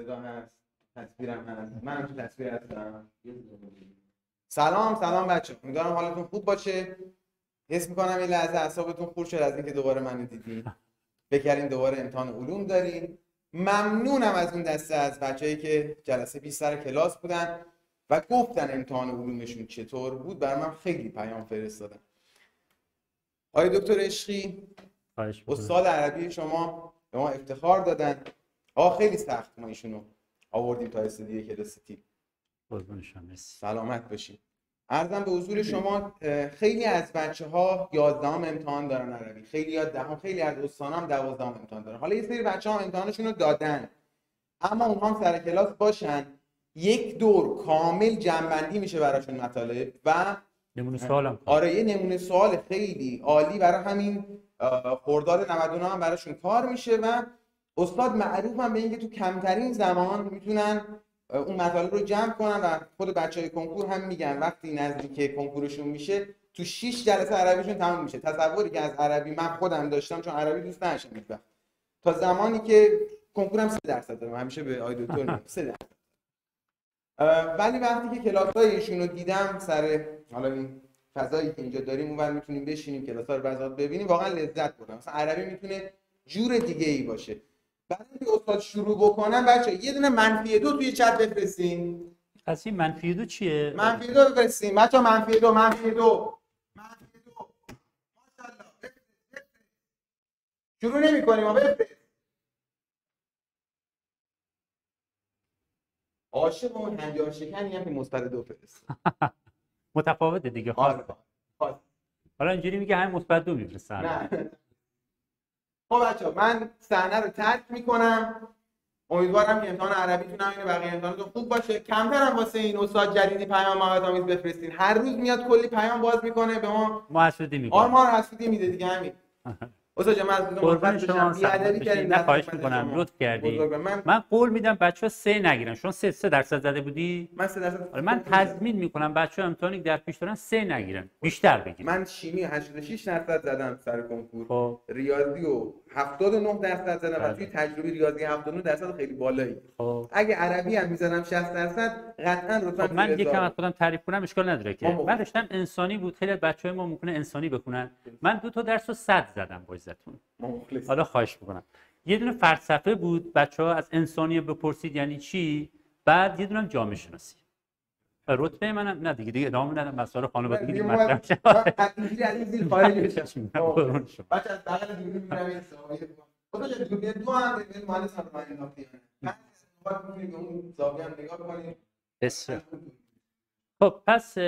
صدا هست تصویرم هست. منم تو تصویر هستم. سلام سلام بچه امیدوارم حالتون خوب باشه. حس می‌کنم این لحظه اعصابتون خورد شد از اینکه دوباره منو دیدین. بکرین دوباره امتحان علوم داریم ممنونم از اون دسته از بچه‌ای که جلسه 20 سر کلاس بودن و گفتن امتحان علومشون چطور بود. برای من خیلی پیام فرستادن. آقای دکتر عشقی استاد عربی شما به ما افتخار دادن. آقا خیلی سخت ما ایشونو آوردیم تا استودیو تی سلامت باشید ارزم به حضور شما خیلی از بچه ها یازدهم امتحان دارن عربی. خیلی یاد دهم خیلی از استان هم دوازدهم امتحان دارن. حالا یه سری بچه ها امتحانشون رو دادن. اما اونها هم سر کلاس باشن. یک دور کامل جنبندی میشه براشون مطالب و نمونه سوالم آره یه نمونه سوال خیلی عالی برای همین خرداد 99 هم براشون کار میشه و استاد معروف هم به اینکه تو کمترین زمان می‌تونن اون مطالب رو جمع کنن و خود بچه های کنکور هم میگن. وقتی نزدیک کنکورشون میشه تو 6 جلسه عربیشون تموم میشه. تصوری که از عربی من خودم داشتم چون عربی دوست نداشتم تا زمانی که کنکورم 3 درصد دارم همیشه به آی دکتر 3 درصد. ولی وقتی که کلاس های ایشون رو دیدم سر حالا این فضایی که اینجا داریم اونور می‌تونیم بشینیم کلاس ها رو ببینیم واقعا لذت بردم. مثلا عربی می‌تونه جور دیگه ای باشه. بعد اینکه استاد شروع بکنم بچه یه دونه منفی دو توی چت بفرستین. پس این منفی دو چیه؟ منفی دو بفرستین. بچه منفی دو منفی دو. منفی دو. ماشاءالله. شروع نمی کنیم بفرست. عاشق اون هنجار شکنی هم که مثبت دو فرست متفاوته دیگه خاص. حالا اینجوری میگه همین مثبت دو میفرستن. نه. خب بچه من صحنه رو ترک می‌کنم. امیدوارم که امتحان عربیتون هم اینه بقیه امتحانتون خوب باشه. کمتر هم واسه این استاد جدیدی پیام محمد آمیز بفرستین. هر روز میاد کلی پیام باز می‌کنه به ما. ما حسودی میگه آرمان حسودی میده دیگه همین. استاد جان من قربان شما بیادبی کردین خواهش می‌کنم. لطف کردی. من, من قول میدم بچه‌ها سه نگیرن. شما سه سه درصد زده بودی؟ من سه درصد آره من تضمین می‌کنم بچه‌ها امتحانی در پیش دارن سه نگیرن. بیشتر بگیرن. من شیمی 86 درصد زدم سر کنکور. خب. ریاضی و 79 درصد زدم و بله. توی تجربی ریاضی 79 درصد خیلی بالایی. خب. اگه عربی هم می‌زنم 60 درصد قطعا رتبه خب من یکم از خودم تعریف کنم اشکال نداره که. من رشتم انسانی بود خیلی بچهای ما ممکنه انسانی بخونن. من دو تا درس رو 100 زدم با عزتون. حالا خواهش می‌کنم. یه دونه فلسفه بود بچه ها از انسانی بپرسید یعنی چی؟ بعد یه دونه جامعه شناسی رتبه منم نه دیگه دیگه ادامه ندم مسائل خانواده دیگه مطرح شد. اینجوری از این زیر خارج بشم بچه از بغل دیگه می‌بینم این خدا چه دیگه دو هم به مهندس هم من انداختی اون زاویه هم نگاه کنیم. بسیار. خب پس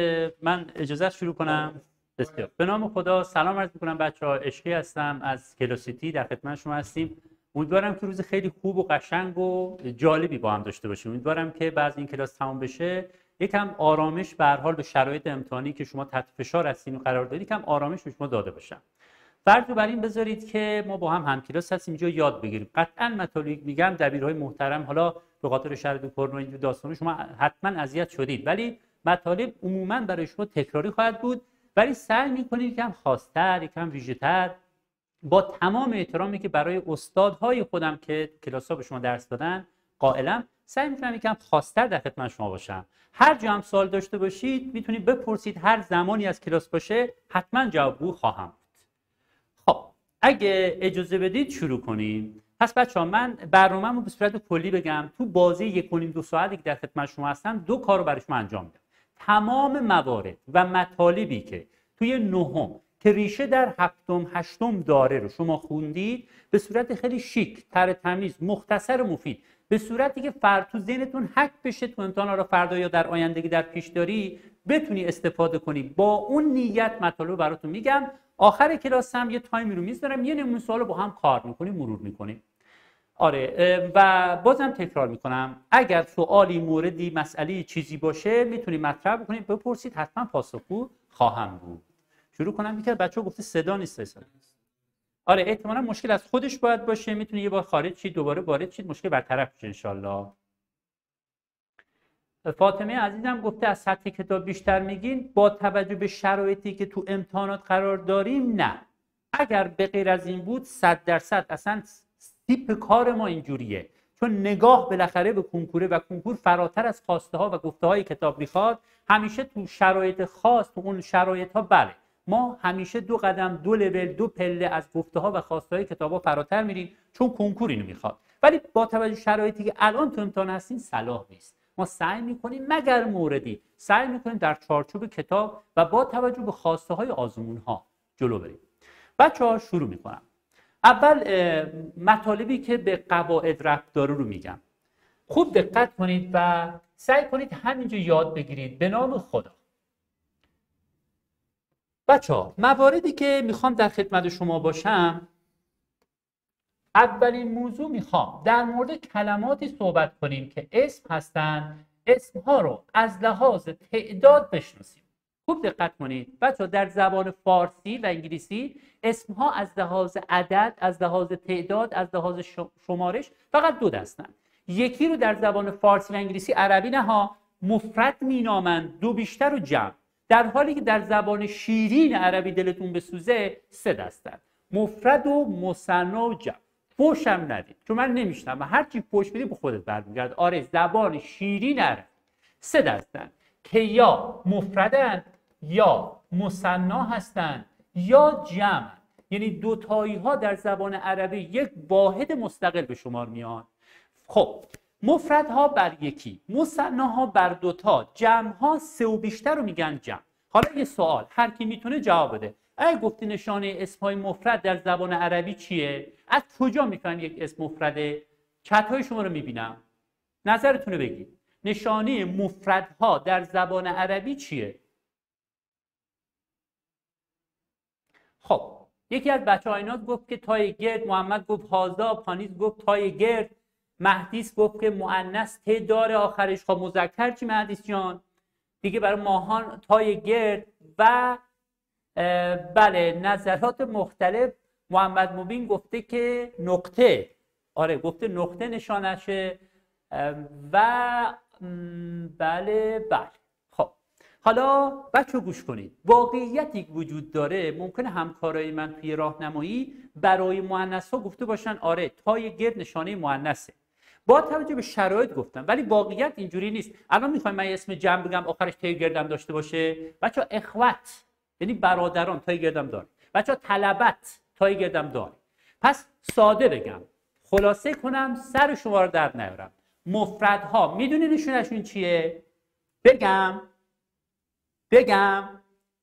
من اجازه شروع کنم. بسیار. به نام خدا سلام عرض می‌کنم بچه ها عشقی هستم. از کلاسیتی در خدمت شما هستیم. امیدوارم که روز خیلی خوب و قشنگ و جالبی با هم داشته باشیم. امیدوارم که بعد این کلاس تمام بشه یکم آرامش به حال به شرایط امتحانی که شما تحت فشار هستین و قرار دارید یکم آرامش به شما داده باشم. فرض رو بر این بذارید که ما با هم همکلاس هستیم اینجا یاد بگیریم. قطعا مطالب میگم دبیرهای محترم حالا به خاطر شرایط کرونا این داستان شما حتما اذیت شدید. ولی مطالب عموما برای شما تکراری خواهد بود. ولی سعی می‌کنید یکم خاصتر یکم ویژه‌تر با تمام احترامی که برای استادهای خودم که کلاس ها به شما درس دادن قائلم سعی می‌کنم یکم خاصتر در خدمت شما باشم. هر جا هم سوال داشته باشید می‌تونید بپرسید هر زمانی از کلاس باشه حتما جواب خواهم بود. خب اگه اجازه بدید شروع کنیم. پس بچه ها من برنامه رو به صورت کلی بگم. تو بازی یک و دو ساعتی که در خدمت شما هستم دو کار رو برای شما انجام میدم. تمام موارد و مطالبی که توی نهم که ریشه در هفتم هشتم داره رو شما خوندید به صورت خیلی شیک تر تمیز مختصر و مفید. به صورتی که فرد تو ذهنتون حک بشه تو امتحان رو فردا یا در آیندگی در پیش داری بتونی استفاده کنی. با اون نیت مطالب براتون میگم. آخر کلاس هم یه تایمی رو می‌ذارم. یه نمونه سوال با هم کار می‌کنیم مرور می‌کنیم. آره و بازم تکرار می‌کنم. اگر سوالی موردی مسئله چیزی باشه می‌تونید مطرح بکنید بپرسید حتما پاسخگو خواهم بود. شروع کنم. یکی بچه ها گفته صدا نیست آره احتمالا مشکل از خودش باید باشه. می‌تونه یه بار خارج شید دوباره وارد شید. مشکل برطرف بشه انشالله فاطمه عزیزم گفته از سطح کتاب بیشتر میگین؟ با توجه به شرایطی که تو امتحانات قرار داریم نه. اگر به غیر از این بود صد درصد. اصلا تیپ کار ما اینجوریه. چون نگاه بالاخره به کنکوره و کنکور فراتر از خواسته ها و گفته های کتاب می‌خواد. همیشه تو شرایط خاص تو اون شرایط ها بله. ما همیشه دو قدم دو لول دو پله از گفته ها و خواسته های کتاب ها فراتر میریم چون کنکور اینو می‌خواد. ولی با توجه شرایطی که الان تو امتحان هستین صلاح نیست. ما سعی می‌کنیم مگر موردی سعی می‌کنیم در چارچوب کتاب و با توجه به خواسته های آزمون ها جلو بریم. بچه ها شروع می‌کنم. اول مطالبی که به قواعد رفت داره رو میگم. خوب دقت کنید و سعی کنید همینجا یاد بگیرید. به نام خدا. بچه ها مواردی که می‌خوام در خدمت شما باشم اولین موضوع می‌خوام در مورد کلماتی صحبت کنیم که اسم هستن اسم ها رو از لحاظ تعداد بشناسیم. خوب دقت کنید. بچه در زبان فارسی و انگلیسی اسم ها از لحاظ عدد از لحاظ تعداد از لحاظ شمارش فقط دو دستن. یکی رو در زبان فارسی و انگلیسی عربی نه ها مفرد مینامند دو بیشتر و جمع. در حالی که در زبان شیرین عربی دلتون بسوزه سه دستن. مفرد و مثنا و جمع فوشم ندید. چون من نمیشتم هر چی فوش بدی به خودت برمیگرد آره زبان شیرین عربی. سه دستن. که یا مفردن یا مثنا هستند یا جمع. یعنی دوتایی ها در زبان عربی یک واحد مستقل به شمار میان. خب مفردها بر یکی ها بر دوتا جمع ها سه و بیشتر رو میگن جمع. حالا یه سوال هر کی می‌تونه جواب بده. اگه گفتی نشانه اسم های مفرد در زبان عربی چیه؟ از کجا می‌فهمیم یک اسم مفرده چت های شما رو می‌بینم. نظرتون رو بگید. نشانه مفردها در زبان عربی چیه؟ خب یکی از بچه آینات گفت که تای گرد محمد گفت هازا پانیز گفت تای گرد. مهدیس گفت که مؤنث ت داره آخرش خب مذکر چی مهدیس جان؟ دیگه برای ماهان تای گرد و بله نظرات مختلف. محمد مبین گفته که نقطه. آره گفته نقطه نشانشه. و بله بله. حالا بچه گوش کنید. واقعیتی وجود داره ممکنه همکارای من توی راهنمایی برای مؤنث ها گفته باشن آره تای گرد نشانه مؤنثه. با توجه به شرایط گفتم. ولی واقعیت اینجوری نیست. الان می‌خوایم من اسم جمع بگم آخرش تای گردم داشته باشه. بچه اخوت یعنی برادران تای گردم داره بچه طلبت تای گردم داره پس ساده بگم. خلاصه کنم سر شما رو در نیارم. مفردها می‌دونی نشونشون چیه؟ بگم. بگم.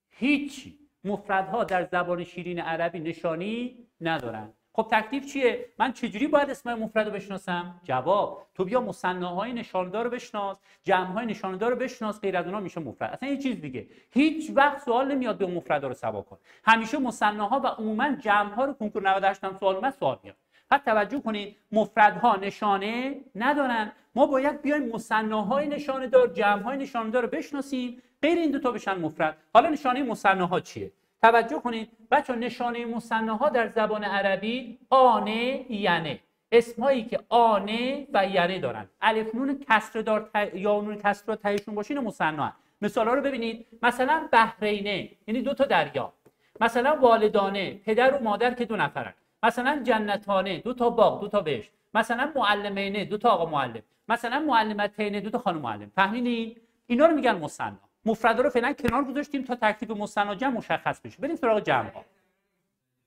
هیچی. مفردها در زبان شیرین عربی نشانی ندارن. خب تکلیف چیه؟ من چجوری باید اسم مفرد رو بشناسم؟ جواب تو بیا مصنعهای نشاندار رو بشناس جمعهای نشاندار رو بشناس غیر از اونها میشه مفرد. اصلا یه چیز دیگه. هیچ وقت سوال نمیاد به مفرد رو سوا کن. همیشه مصنعها و عموما جمعها رو کنکور 98 هم سوال اومد سوال میاد. پس توجه کنید مفردها نشانه ندارن. ما باید بیایم مصنعهای نشانه دار جمعهای نشانه دار رو بشناسیم غیر این دو تا بشن مفرد. حالا نشانه مصنعها چیه؟ توجه کنید. بچه نشانه مصنعها در زبان عربی آنه ینه اسمهایی که آنه و ینه دارن. الف نون کسر دار یا نون کسر تهشون باشین مصنع مثال ها رو ببینید. مثلا بحرینه یعنی دو تا دریا. مثلا والدانه پدر و مادر که دو نفرن. مثلا جنتانه دو تا باغ دو تا بهشت. مثلا معلمینه دو تا آقا معلم. مثلا معلمتینه دو تا خانم معلم. فهمیدین؟ اینا رو میگن مصنع. مفردا رو فعلا کنار گذاشتیم تا ترکیب جمع مشخص بشه. بریم سراغ جمع ها.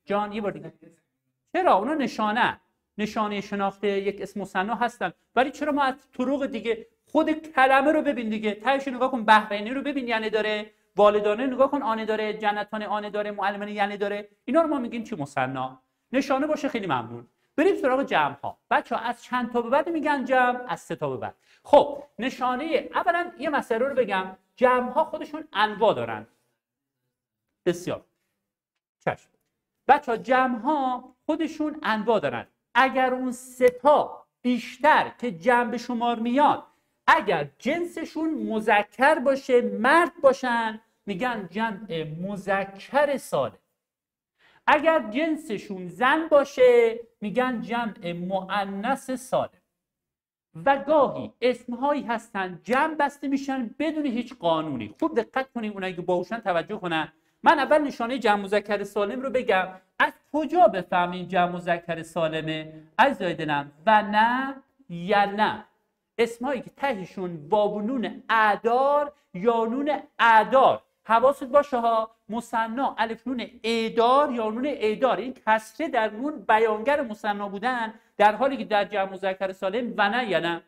جان یه بار دیگه. چرا؟ اونا نشانه. نشانه شناخته یک اسم مصنع هستن. ولی چرا ما از طرق دیگه خود کلمه رو ببین دیگه؟ تهش نگاه کن بحرینی رو ببین یعنی داره. والدانه نگاه کن آنه داره. جنتانه آنه داره. معلمانه یعنی داره. اینا رو ما میگیم چی مصنع نشانه باشه خیلی ممنون. بریم سراغ جمع ها. بچه از چند تا به بعد میگن جمع از سه تا به بعد. خب نشانه اولا یه مسئله رو بگم. جمع ها خودشون انواع دارن. بسیار. چشم. بچه ها جمع ها خودشون انواع دارن. اگر اون سه تا بیشتر که جمع به شمار میاد اگر جنسشون مذکر باشه مرد باشن میگن جمع مذکر ساله. اگر جنسشون زن باشه میگن جمع مؤنث سالم و گاهی اسمهایی هستن جمع بسته میشن بدون هیچ قانونی. خوب دقت کنید اونایی که باهوشن توجه کنن. من اول نشانه جمع مذکر سالم رو بگم. از کجا بفهمیم جمع مذکر سالمه؟ از دلم. و نه یا نه. اسمهایی که تهشون وابنون ادار یا نون ادار حواست باشه ها. مصنا الف نون ادار یا نون ادار این کسره در نون بیانگر مصنا بودن. در حالی که در جمع مذکر سالم و نه یا نه.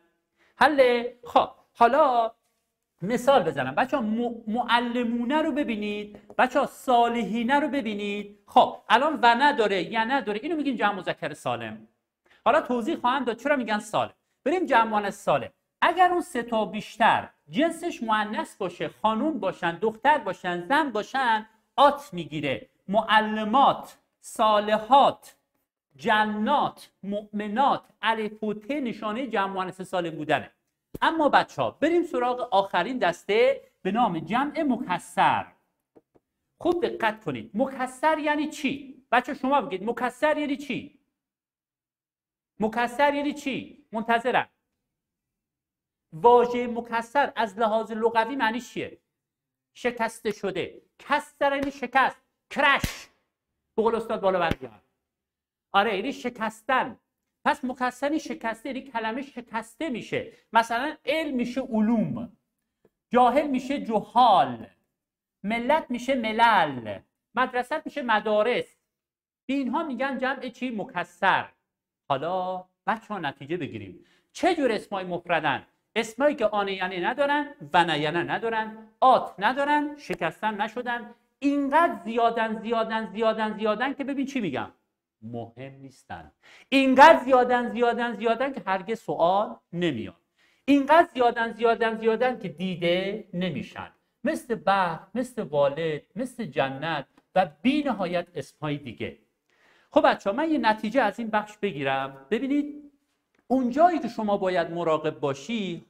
حل خب حالا مثال بزنم. بچه ها معلمونه رو ببینید بچه ها صالحینه رو ببینید. خب الان و نداره یا نداره اینو میگیم جمع مذکر سالم. حالا توضیح خواهم داد چرا میگن سالم. بریم جمع سالم. اگر اون سه تا بیشتر جنسش مؤنث باشه خانوم باشن دختر باشن زن باشن آت می‌گیره. معلمات صالحات جنات مؤمنات الف نشانه جمع مؤنث سالم بودنه. اما بچه ها بریم سراغ آخرین دسته به نام جمع مکسر. خوب دقت کنید. مکسر یعنی چی؟ بچه شما بگید. مکسر یعنی چی؟ مکسر یعنی چی؟ منتظرم. واژه مکسر از لحاظ لغوی معنی چیه؟ شکسته شده. کسر یعنی شکست. کرش. بقول استاد بالا آره یعنی شکستن. پس مکسری شکسته یعنی کلمه شکسته میشه. مثلا علم میشه علوم. جاهل میشه جهال. ملت میشه ملل. مدرسه میشه مدارس. به اینها میگن جمع چی؟ مکسر. حالا بچه ها نتیجه بگیریم. چه جور اسمای مفردن؟ اسمایی که آن یعنی ندارن و نه ندارن. آت ندارن شکستن نشدن. اینقدر زیادن زیادن زیادن زیادن که ببین چی میگم. مهم نیستن. اینقدر زیادن زیادن زیادن که هرگز سوال نمیاد. اینقدر زیادن زیادن زیادن که دیده نمیشن. مثل بحر مثل والد مثل جنت و بی نهایت اسمهای دیگه. خب بچه من یه نتیجه از این بخش بگیرم. ببینید اونجایی که شما باید مراقب باشی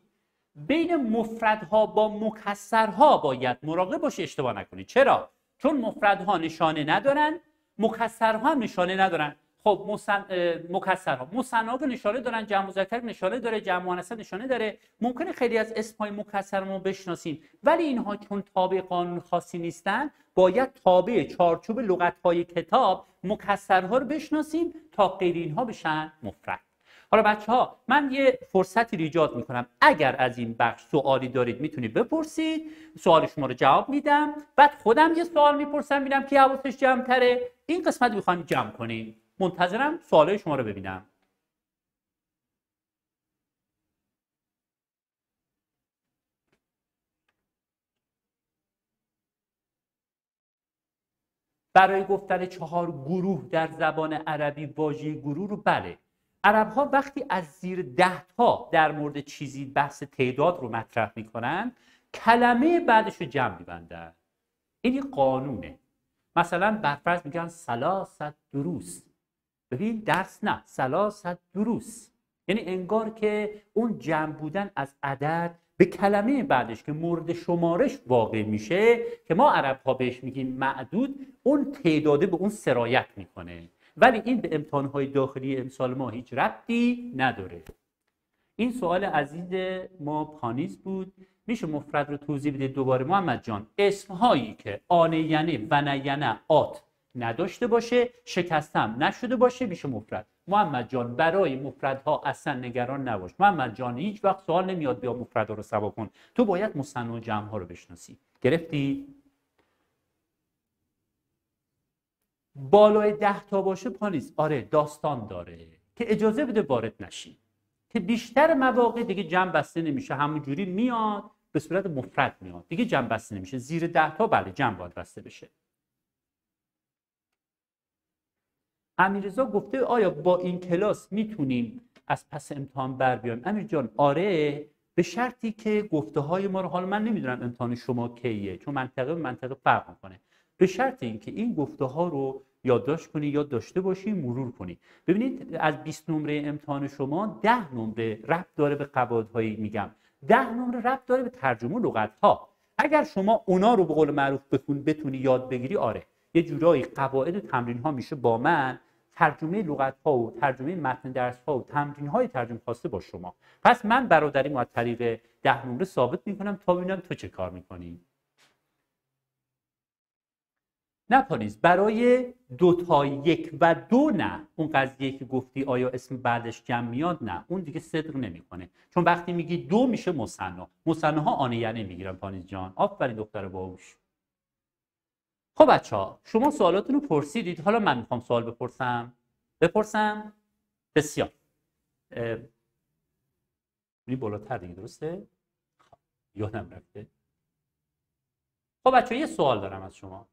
بین مفردها با مکسرها باید مراقب باشی. اشتباه نکنید. چرا؟ چون مفردها نشانه ندارن. مکسرها هم نشانه ندارن. خب مسن... مکسرها. مصنعا نشانه دارن جمع مذکر نشانه داره جمع مؤنث نشانه داره. ممکنه خیلی از اسمهای مکسر ما بشناسیم. ولی اینها چون تابع قانون خاصی نیستن باید تابع چارچوب لغت‌های کتاب مکسرها رو بشناسیم تا غیر اینها بشن مفرد. حالا بچه ها من یه فرصتی ایجاد می‌کنم. اگر از این بخش سوالی دارید می‌تونید بپرسید. سوال شما رو جواب میدم. بعد خودم یه سوال می‌پرسم میدم که حواسش جمع تره این قسمت می‌خوایم جمع کنیم. منتظرم سوالای شما رو ببینم. برای گفتن چهار گروه در زبان عربی واژه گروه رو بله. عرب ها وقتی از زیر ده تا در مورد چیزی بحث تعداد رو مطرح می‌کنن کلمه بعدش رو جمع میبندن. این یه قانونه. مثلا برفرض میگن سلاست دروس. ببین درس نه سلاست دروس. یعنی انگار که اون جمع بودن از عدد به کلمه بعدش که مورد شمارش واقع میشه که ما عرب ها بهش میگیم معدود اون تعداده به اون سرایت می‌کنه. ولی این به امتحانهای داخلی امسال ما هیچ ربطی نداره. این سوال عزیز ما پانیز بود. میشه مفرد رو توضیح بده دوباره؟ محمد جان اسمهایی که آنه یعنی و نه آت نداشته باشه شکستم نشده باشه میشه مفرد. محمد جان برای مفردها اصلا نگران نباش. محمد جان هیچ وقت سوال نمیاد بیا مفرد رو سوا کن. تو باید مصنع جمع ها رو بشناسی. گرفتی؟ بالای ده تا باشه پانیز آره داستان داره که اجازه بده وارد نشی. که بیشتر مواقع دیگه جمع بسته نمیشه. همونجوری میاد به صورت مفرد میاد. دیگه جمع بسته نمیشه. زیر ده تا بله جمع باید بسته بشه. امیرزا گفته آیا با این کلاس می‌تونیم از پس امتحان بر بیایم؟ امیر جان آره به شرطی که گفته های ما رو حالا من نمی‌دونم امتحان شما کیه چون منطقه به منطقه فرق می‌کنه. به شرط اینکه این گفته ها رو یادداشت کنی یا داشته باشی مرور کنی. ببینید از 20 نمره امتحان شما 10 نمره ربط داره به قواعدهایی میگم. 10 نمره ربط داره به ترجمه لغت ها اگر شما اونا رو به قول معروف بتون بتونی یاد بگیری آره. یه جورایی قواعد و تمرین ها میشه با من. ترجمه لغت ها و ترجمه متن درس ها و تمرین های ترجمه خواسته با شما. پس من برادری ما طریق ده نمره ثابت می‌کنم تا ببینم تو چه کار می‌کنی. نپاریز برای دو تا یک و دو نه. اون قضیه که گفتی آیا اسم بعدش جمع میاد؟ نه. اون دیگه صدق نمی‌کنه. چون وقتی میگی دو میشه مثنا مثناها آنه یعنی می‌گیرن پانیز جان. آفرین دختر باهوش خب بچه ها شما سوالاتون رو پرسیدید. حالا من می‌خوام سوال بپرسم. بپرسم؟ بسیار. می بالاتر دیگه درسته؟ خب، یادم رفته. خب بچه یه سوال دارم از شما.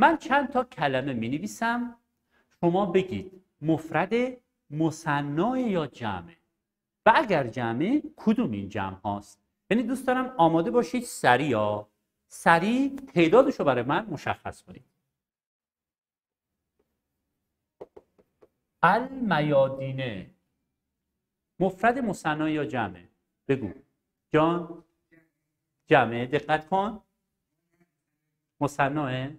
من چند تا کلمه می نویسم شما بگید مفرد مصنع یا جمعه و اگر جمعه کدوم این جمع هاست؟ یعنی دوست دارم آماده باشید سریع یا سریع تعدادش رو برای من مشخص کنید. المیادینه مفرد مصنع یا جمعه بگو. جان؟ جمعه دقت کن. مصنعه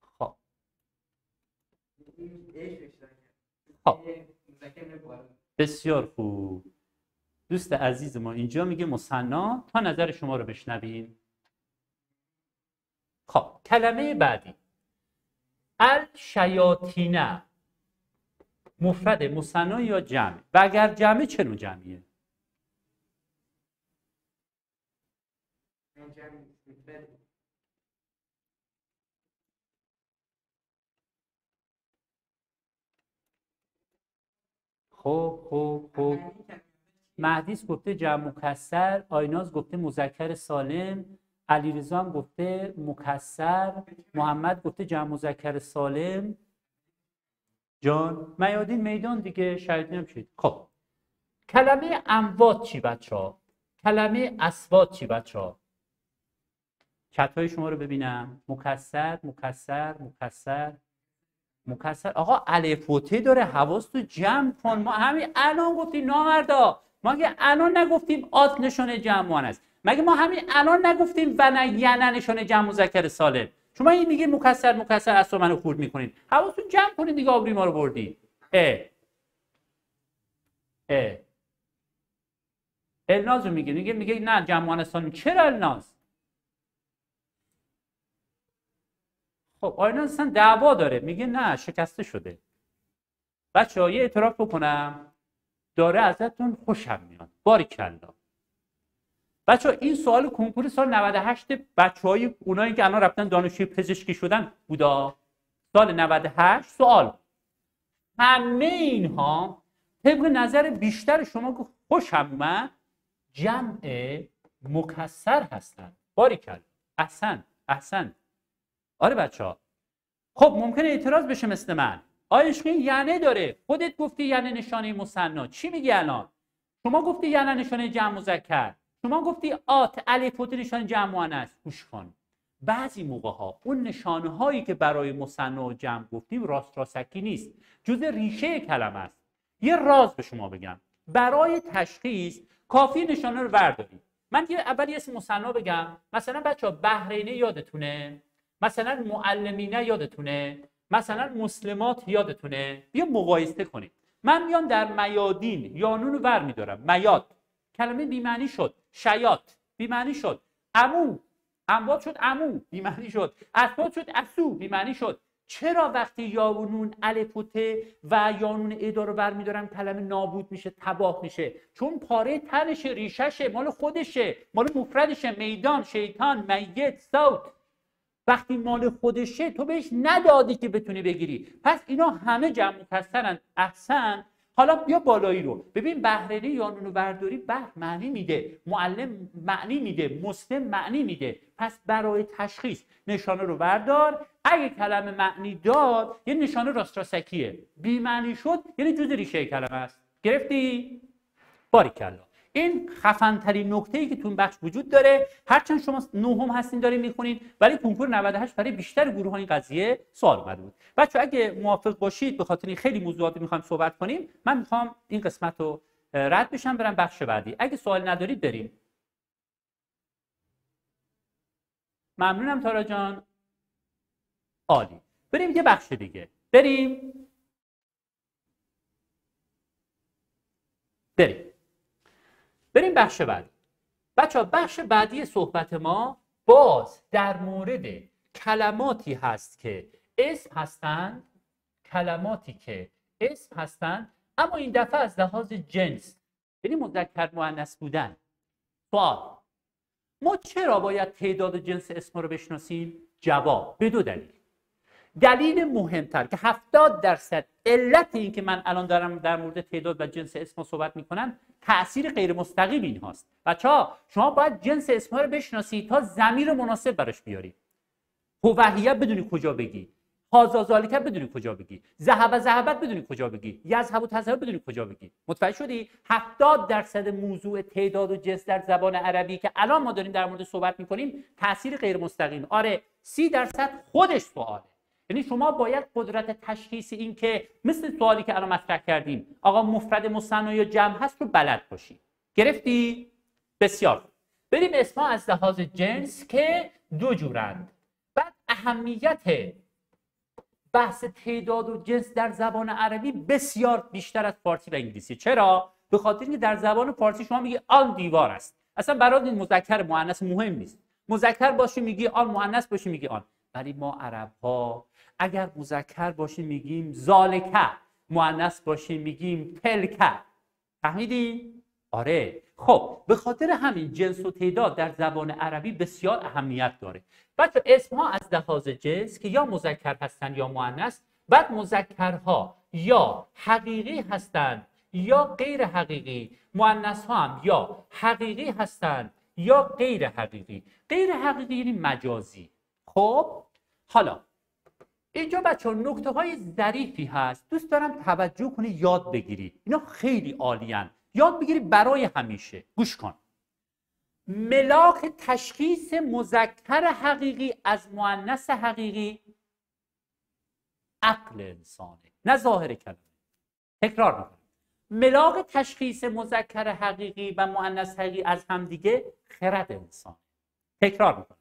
خب. خب. بسیار خوب. دوست عزیز ما اینجا میگه مصنا تا نظر شما رو بشنویم. خب کلمه بعدی. الشیاطینه. مفرد مصنا یا جمع؟ و اگر جمع چه نوع جمعیه؟ خب خب خب مهدیس گفته جمع مکسر آیناز گفته مذکر سالم علیرضا هم گفته مکسر محمد گفته جمع مذکر سالم. جان میادین میدان دیگه شهیدین شید خب. کلمه اموات چی بچه ها کلمه اسوات چی بچه ها چت شما رو ببینم. مکسر مکسر مکسر. مکسر. آقا الف و داره حواس تو جمع کن. ما همین الان گفتیم نامردا. ما که الان نگفتیم آت نشانه جمع است. مگه ما همین الان نگفتیم و نه نشانه جمع مذکر سالم؟ شما این میگه مکسر مکسر اصلا منو خورد می‌کنین. حواستون جمع کنین دیگه آبری ما رو بردی اه. اه. الناز رو میگه. میگه میگه نه جمع مؤنث چرا الناز؟ خب آینه اصلا دعوا داره. میگه نه شکسته شده. بچه ها یه اعتراف بکنم. داره ازتون خوشم میاد. باری کلا بچه این سوال کنکور سال 98 بچه های اونایی که الان رفتن دانشجوی پزشکی شدن بودا؟ سال 98 سوال. همه اینها طبق نظر بیشتر شما که خوشم اومد جمع مکسر هستن. باری کلا احسن احسن. آره بچه ها. خب ممکنه اعتراض بشه مثل من. آیا یعنی داره. خودت گفتی یعنی نشانه مصنا چی میگی الان؟ شما گفتی یعنی نشانه جمع مذکر. شما گفتی آت الف نشانه جمع مؤنث گوش کن. بعضی موقع ها اون نشانه هایی که برای مصنا و جمع گفتیم راست راستکی نیست. جز ریشه کلمه است. یه راز به شما بگم. برای تشخیص کافی نشانه رو بردارید. من یه اول یه اسم مصنا بگم. مثلا بچه ها بحرینه یادتونه؟ مثلا معلمینه یادتونه؟ مثلا مسلمات یادتونه؟ بیا مقایسه کنید من میام در میادین یانون رو ور میدارم. میاد. کلمه بیمعنی شد. شیاط. بیمعنی شد. امو اموات شد امو بیمعنی شد. اسبات شد اسو. بیمعنی شد. چرا وقتی یاونون الفوته و یانون ادا رو برمیدارم کلمه نابود میشه تباه میشه؟ چون پاره تنشه ریششه مال خودشه مال مفردشه. میدان شیطان میت صوت وقتی مال خودشه تو بهش ندادی که بتونی بگیری. پس اینا همه جمع مکسرن. احسن. حالا بیا بالایی رو. ببین بهرنی یا نونو برداری بهر معنی میده. معلم معنی میده. مسلم معنی میده. پس برای تشخیص نشانه رو بردار. اگه کلمه معنی داد یه نشانه راستراسکیه. بی معنی شد یعنی جز ریشه کلمه است. گرفتی؟ باریکلا. این خفن ترین نکته که تو بخش وجود داره. هرچند شما نهم هستین دارین می‌خونین ولی کنکور 98 برای بیشتر گروه ها این قضیه سوال اومده بود. بچه اگه موافق باشید به خاطر خیلی موضوعاتی می‌خوام صحبت کنیم من می‌خوام این قسمت رو رد بشم برم بخش بعدی. اگه سوال ندارید بریم. ممنونم تارا جان. عالی. بریم یه بخش دیگه. بریم. بریم. بریم بخش بعد بچه بخش بعدی صحبت ما باز در مورد کلماتی هست که اسم هستند کلماتی که اسم هستند اما این دفعه از لحاظ جنس یعنی مذکر مؤنث بودن. سوال ما چرا باید تعداد جنس اسم رو بشناسیم؟ جواب به دو دلیل. دلیل مهمتر که 70 درصد علت این که من الان دارم در مورد تعداد و جنس اسم صحبت می‌کنم تاثیر غیر مستقیم این هاست. بچه ها شما باید جنس اسم رو بشناسید تا زمیر مناسب براش بیارید. هوهیه بدونی کجا بگی. هازا ذالکه بدونی کجا بگی. ذهب ذهبت بدونی کجا بگی. یذهب و تذهب بدونی کجا بگی. متوجه شدی؟ 70 درصد موضوع تعداد و جنس در زبان عربی که الان ما داریم در مورد صحبت می‌کنیم تاثیر غیر مستقیم. آره 30 درصد خودش سواله. یعنی شما باید قدرت تشخیص این که مثل سوالی که الان مطرح کردیم آقا مفرد مثنا یا جمع هست رو بلد باشی گرفتی؟ بسیار بریم اسما از لحاظ جنس که دو جورند. بعد اهمیت بحث تعداد و جنس در زبان عربی بسیار بیشتر از فارسی و انگلیسی. چرا؟ به خاطر اینکه در زبان فارسی شما میگی آن دیوار است. اصلا برای این مذکر مؤنث مهم نیست. مذکر باشی میگی آن مؤنث باشی میگی آن. ولی ما عرب ها اگر مذکر باشیم میگیم زالکه مؤنث باشیم میگیم تلکه فهمیدی؟ آره. خب به خاطر همین جنس و تعداد در زبان عربی بسیار اهمیت داره. بچه اسم ها از لحاظ جنس که یا مذکر هستند یا مؤنث بعد مذکرها یا حقیقی هستند یا غیر حقیقی. مؤنث ها هم یا حقیقی هستند یا غیر حقیقی. غیر حقیقی یعنی مجازی. خب حالا اینجا بچه نکته های ظریفی هست. دوست دارم توجه کنی یاد بگیری. اینا خیلی عالیان یاد بگیری برای همیشه. گوش کن. ملاک تشخیص مذکر حقیقی از مؤنث حقیقی عقل انسانه نه ظاهر کلمه. تکرار می‌کنم. ملاک تشخیص مذکر حقیقی و مؤنث حقیقی از همدیگه خرد انسان تکرار می‌کنم.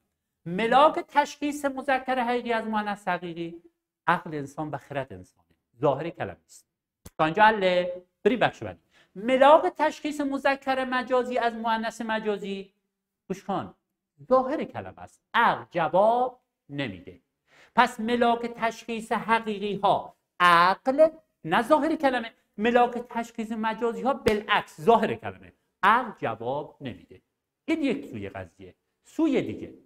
ملاک تشخیص مذکر حقیقی از مؤنث حقیقی عقل انسان و خرد انسانه. ظاهر کلمه است. تا اینجا حله؟ بریم بخش بعدی. ملاک تشخیص مذکر مجازی از مؤنث مجازی. گوش کن. ظاهر کلمه است. عقل جواب نمیده. پس ملاک تشخیص حقیقی ها عقل نه ظاهر کلمه. ملاک تشخیص مجازی ها بالعکس ظاهر کلمه. عقل جواب نمیده. این یک سوی قضیه. سوی دیگه.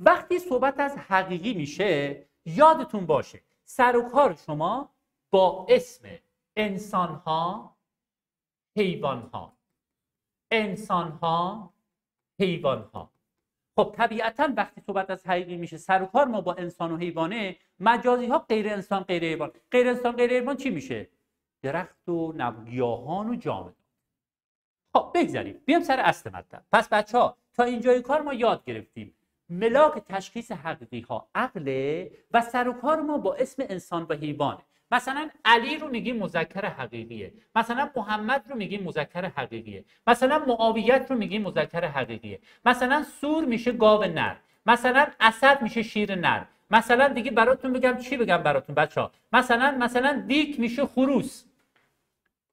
وقتی صحبت از حقیقی میشه یادتون باشه سر و کار شما با اسم انسان ها حیوان ها انسان ها حیوان ها خب طبیعتا وقتی صحبت از حقیقی میشه سر و کار ما با انسان و حیوانه مجازی ها غیر انسان غیر حیوان. غیر انسان غیر حیوان چی میشه؟ درخت و نبگیاهان و جامد. خب بگذاریم. بیام سر اصل مطلب. پس بچه ها تا اینجای کار ما یاد گرفتیم. ملاک تشخیص حقیقی ها عقله و سر و کار ما با اسم انسان و حیوانه. مثلا علی رو میگیم مذکر حقیقیه. مثلا محمد رو میگیم مذکر حقیقیه. مثلا معاویت رو میگیم مذکر حقیقیه. مثلا سور میشه گاو نر. مثلا اسد میشه شیر نر. مثلا دیگه براتون بگم چی بگم براتون بچه ها مثلا مثلا دیک میشه خروس.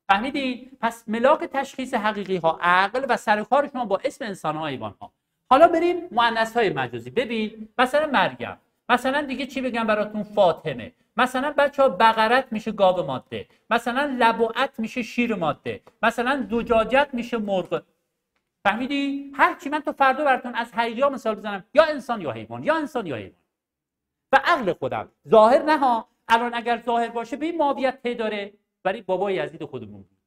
فهمیدید پس ملاک تشخیص حقیقی ها عقل و سر کار شما با اسم انسان ها ایوان ها حالا بریم مؤنث های مجازی. ببین مثلا مریم. مثلا دیگه چی بگم براتون؟ فاطمه. مثلا بچه ها بقرت میشه گاو ماده. مثلا لبوعت میشه شیر ماده. مثلا زجاجت میشه مرغ. فهمیدی؟ هر چی من تو فردا براتون از ها مثال بزنم یا انسان یا حیوان یا انسان یا حیوان. و عقل خودم. ظاهر نه ها. الان اگر ظاهر باشه به این ماویت داره. ولی بابای یزید خودمون بود.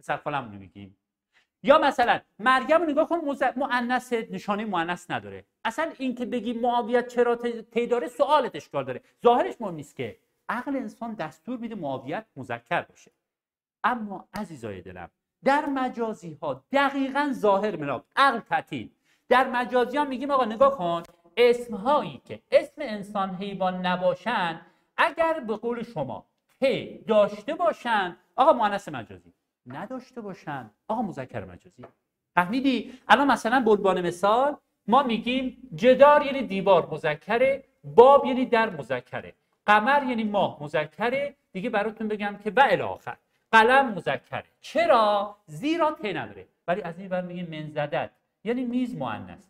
مثلا خالمون میگیم. یا مثلا مریم رو نگاه کن مؤنث نشانه مؤنث نداره. اصلا این که بگی معاویت چرا تی داره سوالت اشکال داره. ظاهرش مهم نیست که عقل انسان دستور میده معاویت مذکر باشه. اما عزیزای دلم در مجازی ها دقیقا ظاهر ملاک عقل تعطیل. در مجازی ها میگیم آقا نگاه کن اسم هایی که اسم انسان حیوان نباشن اگر به قول شما ت داشته باشن آقا مؤنث مجازی. نداشته باشن. آقا مذکر مجازی. فهمیدی؟ الان مثلا بلبان مثال ما میگیم جدار یعنی دیوار مذکره باب یعنی در مذکره. قمر یعنی ماه مذکره. دیگه براتون بگم که و الاخر قلم مذکره. چرا؟ زیرا ت نداره. ولی از این بر میگیم منزدت یعنی میز مؤنث.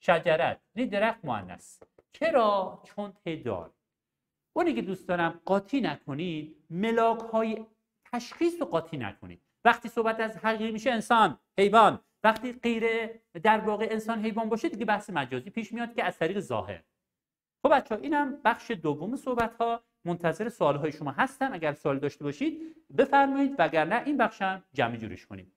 شجرت. یعنی درخت مؤنث. چرا؟ چون تعداد اونی که دوست دارم قاطی نکنید ملاک های تشخیص رو قاطی نکنید. وقتی صحبت از حقیقی میشه انسان حیوان. وقتی غیر در واقع انسان حیوان باشه دیگه بحث مجازی پیش میاد که از طریق ظاهر. خب بچه ها اینم بخش دوم صحبت ها منتظر سوال های شما هستم اگر سوال داشته باشید بفرمایید. وگرنه این بخشم جمع جورش کنیم.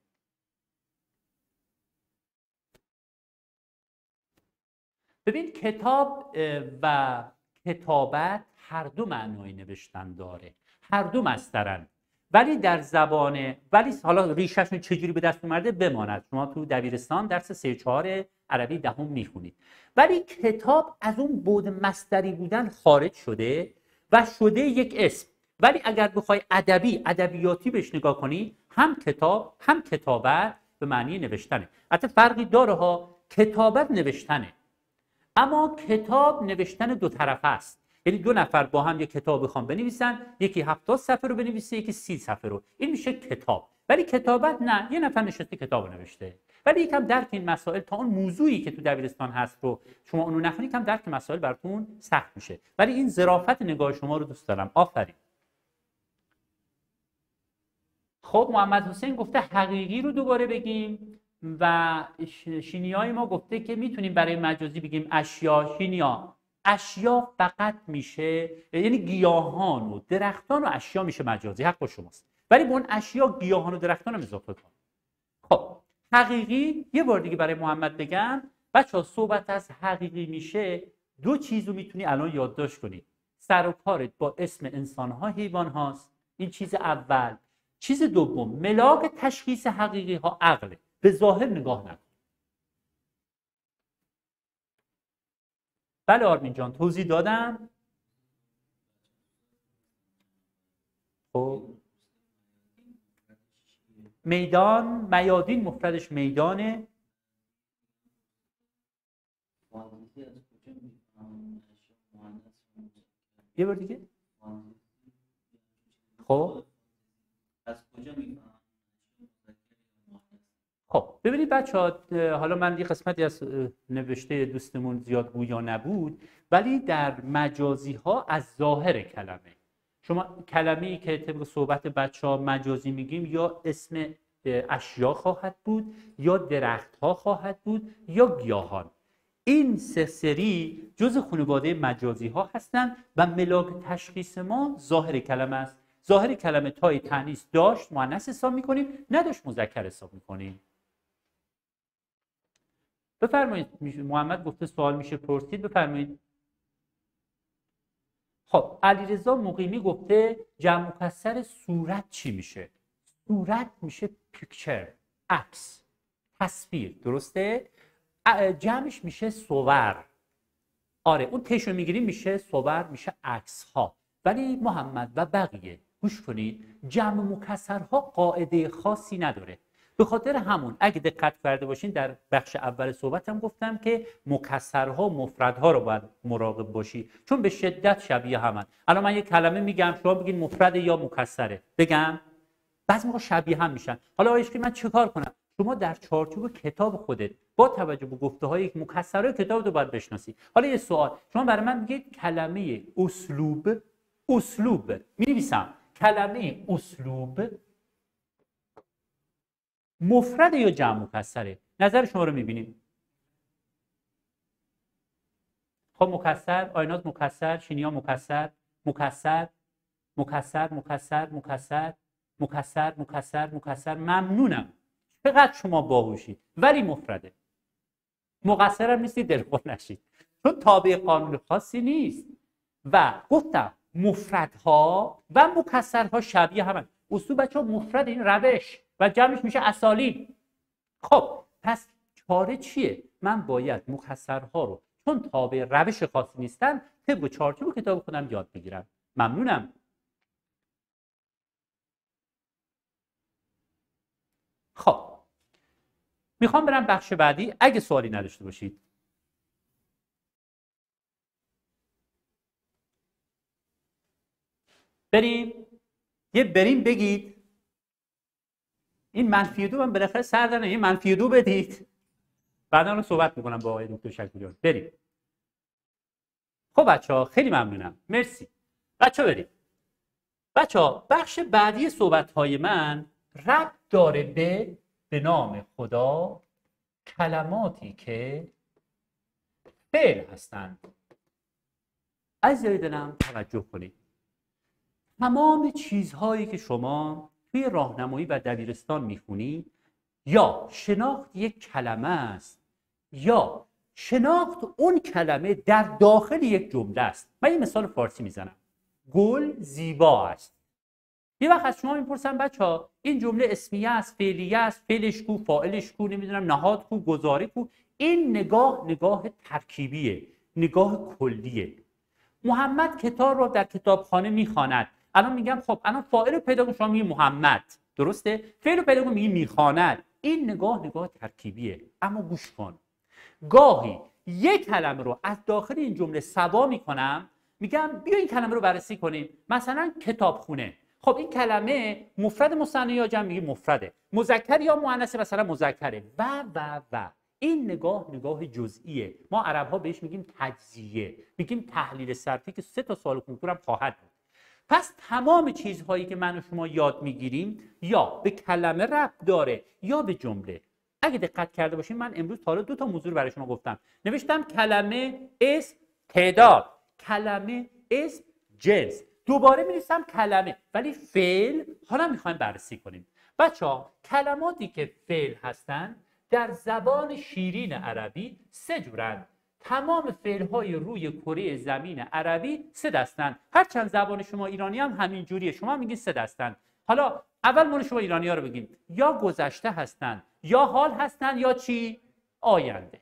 ببین کتاب و کتابت هر دو معنای نوشتن داره. هر دو مسترن. ولی در زبان ولی حالا ریشهشون چجوری به دست اومده بماند. شما تو دبیرستان درس سه چهار عربی دهم می‌خونید. ولی کتاب از اون بود مستری بودن خارج شده و شده یک اسم. ولی اگر بخوای ادبی ادبیاتی بهش نگاه کنی هم کتاب هم کتابت به معنی نوشتنه. حتی فرقی داره ها کتابت نوشتنه. اما کتاب نوشتن دو طرفه است. یعنی دو نفر با هم یک کتاب بخوام بنویسن یکی 70 صفحه رو بنویسه یکی سی صفحه رو. این میشه کتاب. ولی کتابت نه یه نفر نشسته کتاب نوشته. ولی یکم درک این مسائل تا اون موضوعی که تو دبیرستان هست رو شما اونو نخونید کم درک مسائل براتون سخت میشه. ولی این ظرافت نگاه شما رو دوست دارم. آفرین. خب محمد حسین گفته حقیقی رو دوباره بگیم و شینیای ما گفته که می‌تونیم برای مجازی بگیم اشیا شینیا. اشیا فقط میشه یعنی گیاهان و درختان و اشیا میشه مجازی حق با شماست. ولی به اون اشیا گیاهان و درختان هم اضافه کن. خب حقیقی یه بار دیگه برای محمد بگم بچه ها صحبت از حقیقی میشه. دو چیز رو می‌تونی الان یادداشت کنی. سر و کارت با اسم انسان ها حیوان هاست. این چیز اول. چیز دوم ملاک تشخیص حقیقی ها عقله. به ظاهر نگاه نکن. بله آرمین جان توضیح دادم. خب. میدان میادین مفردش میدانه. یه بار دیگه. خب. از کجا ببینید بچه ها حالا من یه قسمتی از نوشته دوستمون زیاد گویا نبود ولی در مجازی ها از ظاهر کلمه. شما کلمه ای که طبق صحبت بچه ها مجازی میگیم یا اسم اشیا خواهد بود یا درخت ها خواهد بود یا گیاهان. این سه سری جز خانواده مجازی ها هستند و ملاک تشخیص ما ظاهر کلمه است. ظاهر کلمه تای تنیس داشت مؤنث حساب می‌کنیم نداشت مذکر حساب می‌کنیم. بفرمایید محمد گفته سوال میشه پرسید بفرمایید. خب علیرضا مقیمی گفته جمع مکسر صورت چی میشه؟ صورت میشه پیکچر عکس تصویر درسته؟ جمعش میشه صور. آره اون تشو می‌گیریم میشه صور میشه عکس ها ولی محمد و بقیه گوش کنید جمع مکسرها قاعده خاصی نداره. به خاطر همون اگه دقت کرده باشین در بخش اول صحبتم گفتم که مکسرها مفردها رو باید مراقب باشی. چون به شدت شبیه همن. الان من یه کلمه میگم شما بگین مفرد یا مکسره. بگم؟ بعضی موقع شبیه هم میشن. حالا آیش که من چه کار کنم؟ شما در چارچوب کتاب خودت با توجه به گفته های مکسره کتاب رو باید بشناسی. حالا یه سوال. شما برای من میگید کلمه اسلوب اسلوب. می کلمه اسلوب مفرد یا جمع مکسره؟ نظر شما رو می‌بینیم. خب مکسر آینات مکسر شینیا مکسر مکسر مکسر مکسر مکسر مکسر مکسر مکسر. ممنونم. چقدر شما باهوشید. ولی مفرده. مقصرم نیستید دلخور نشید. چون تابع قانون خاصی نیست. و گفتم مفردها و مکسرها شبیه همه اصول بچه ها مفرد این روش. و جمعش میشه اسالین خب پس چاره چیه؟ من باید مخصرها رو چون تابع روش خاصی نیستن طبق چارچوب کتاب خودم یاد بگیرم. ممنونم. خب می‌خوام برم بخش بعدی. اگه سوالی نداشته باشید. بریم. یه بریم بگید. این منفی دو من بالاخره سر دارم. این منفی دو بدید. بعدا رو صحبت می‌کنم با آقای دکتر شکوریان بریم. خب بچه خیلی ممنونم. مرسی. بچه ها بریم. بچه ها بخش بعدی صحبت های من رب داره به به نام خدا کلماتی که فعل هستند. عزیزای دلم توجه کنید. تمام چیزهایی که شما توی راهنمایی و دبیرستان می‌خونی؟ یا شناخت یک کلمه است یا شناخت اون کلمه در داخل یک جمله است. من این مثال فارسی می‌زنم. گل زیبا است. یه وقت از شما می‌پرسم بچه ها این جمله اسمیه است فعلیه است فعلش کو فاعلش کو نمی‌دونم نهاد کو گزاره کو. این نگاه نگاه ترکیبیه نگاه کلیه. محمد کتاب رو در کتابخانه می‌خواند. الان میگم خب الان فاعل پیدا کن شما میگی محمد. درسته؟ فعل پیدا کن میگی می‌خواند. این نگاه نگاه ترکیبیه. اما گوش کن. گاهی یک کلمه رو از داخل این جمله سوا می‌کنم. میگم بیا این کلمه رو بررسی کنیم. مثلا کتابخونه. خب این کلمه مفرد مصنع یا جمع؟ میگی مفرده. مذکر یا مؤنث؟ مثلا مذکره. و و و. این نگاه نگاه جزئیه. ما عرب ها بهش میگیم تجزیه. میگیم تحلیل صرفی که سه تا سال کنکورم خواهد بود. پس تمام چیزهایی که من و شما یاد می‌گیریم یا به کلمه ربط داره یا به جمله. اگه دقت کرده باشین من امروز تا دو تا موضوع برای شما گفتم. نوشتم کلمه اسم تعداد. کلمه اسم جنس. دوباره می کلمه ولی فعل حالا می‌خوایم بررسی کنیم. بچه ها کلماتی که فعل هستن در زبان شیرین عربی سه جورن. تمام های روی کره زمین عربی سه دستن هرچند زبان شما ایرانی هم همین جوریه. شما میگین سه دستن حالا اول مون شما ایرانی ها رو بگیم یا گذشته هستن یا حال هستن یا چی؟ آینده.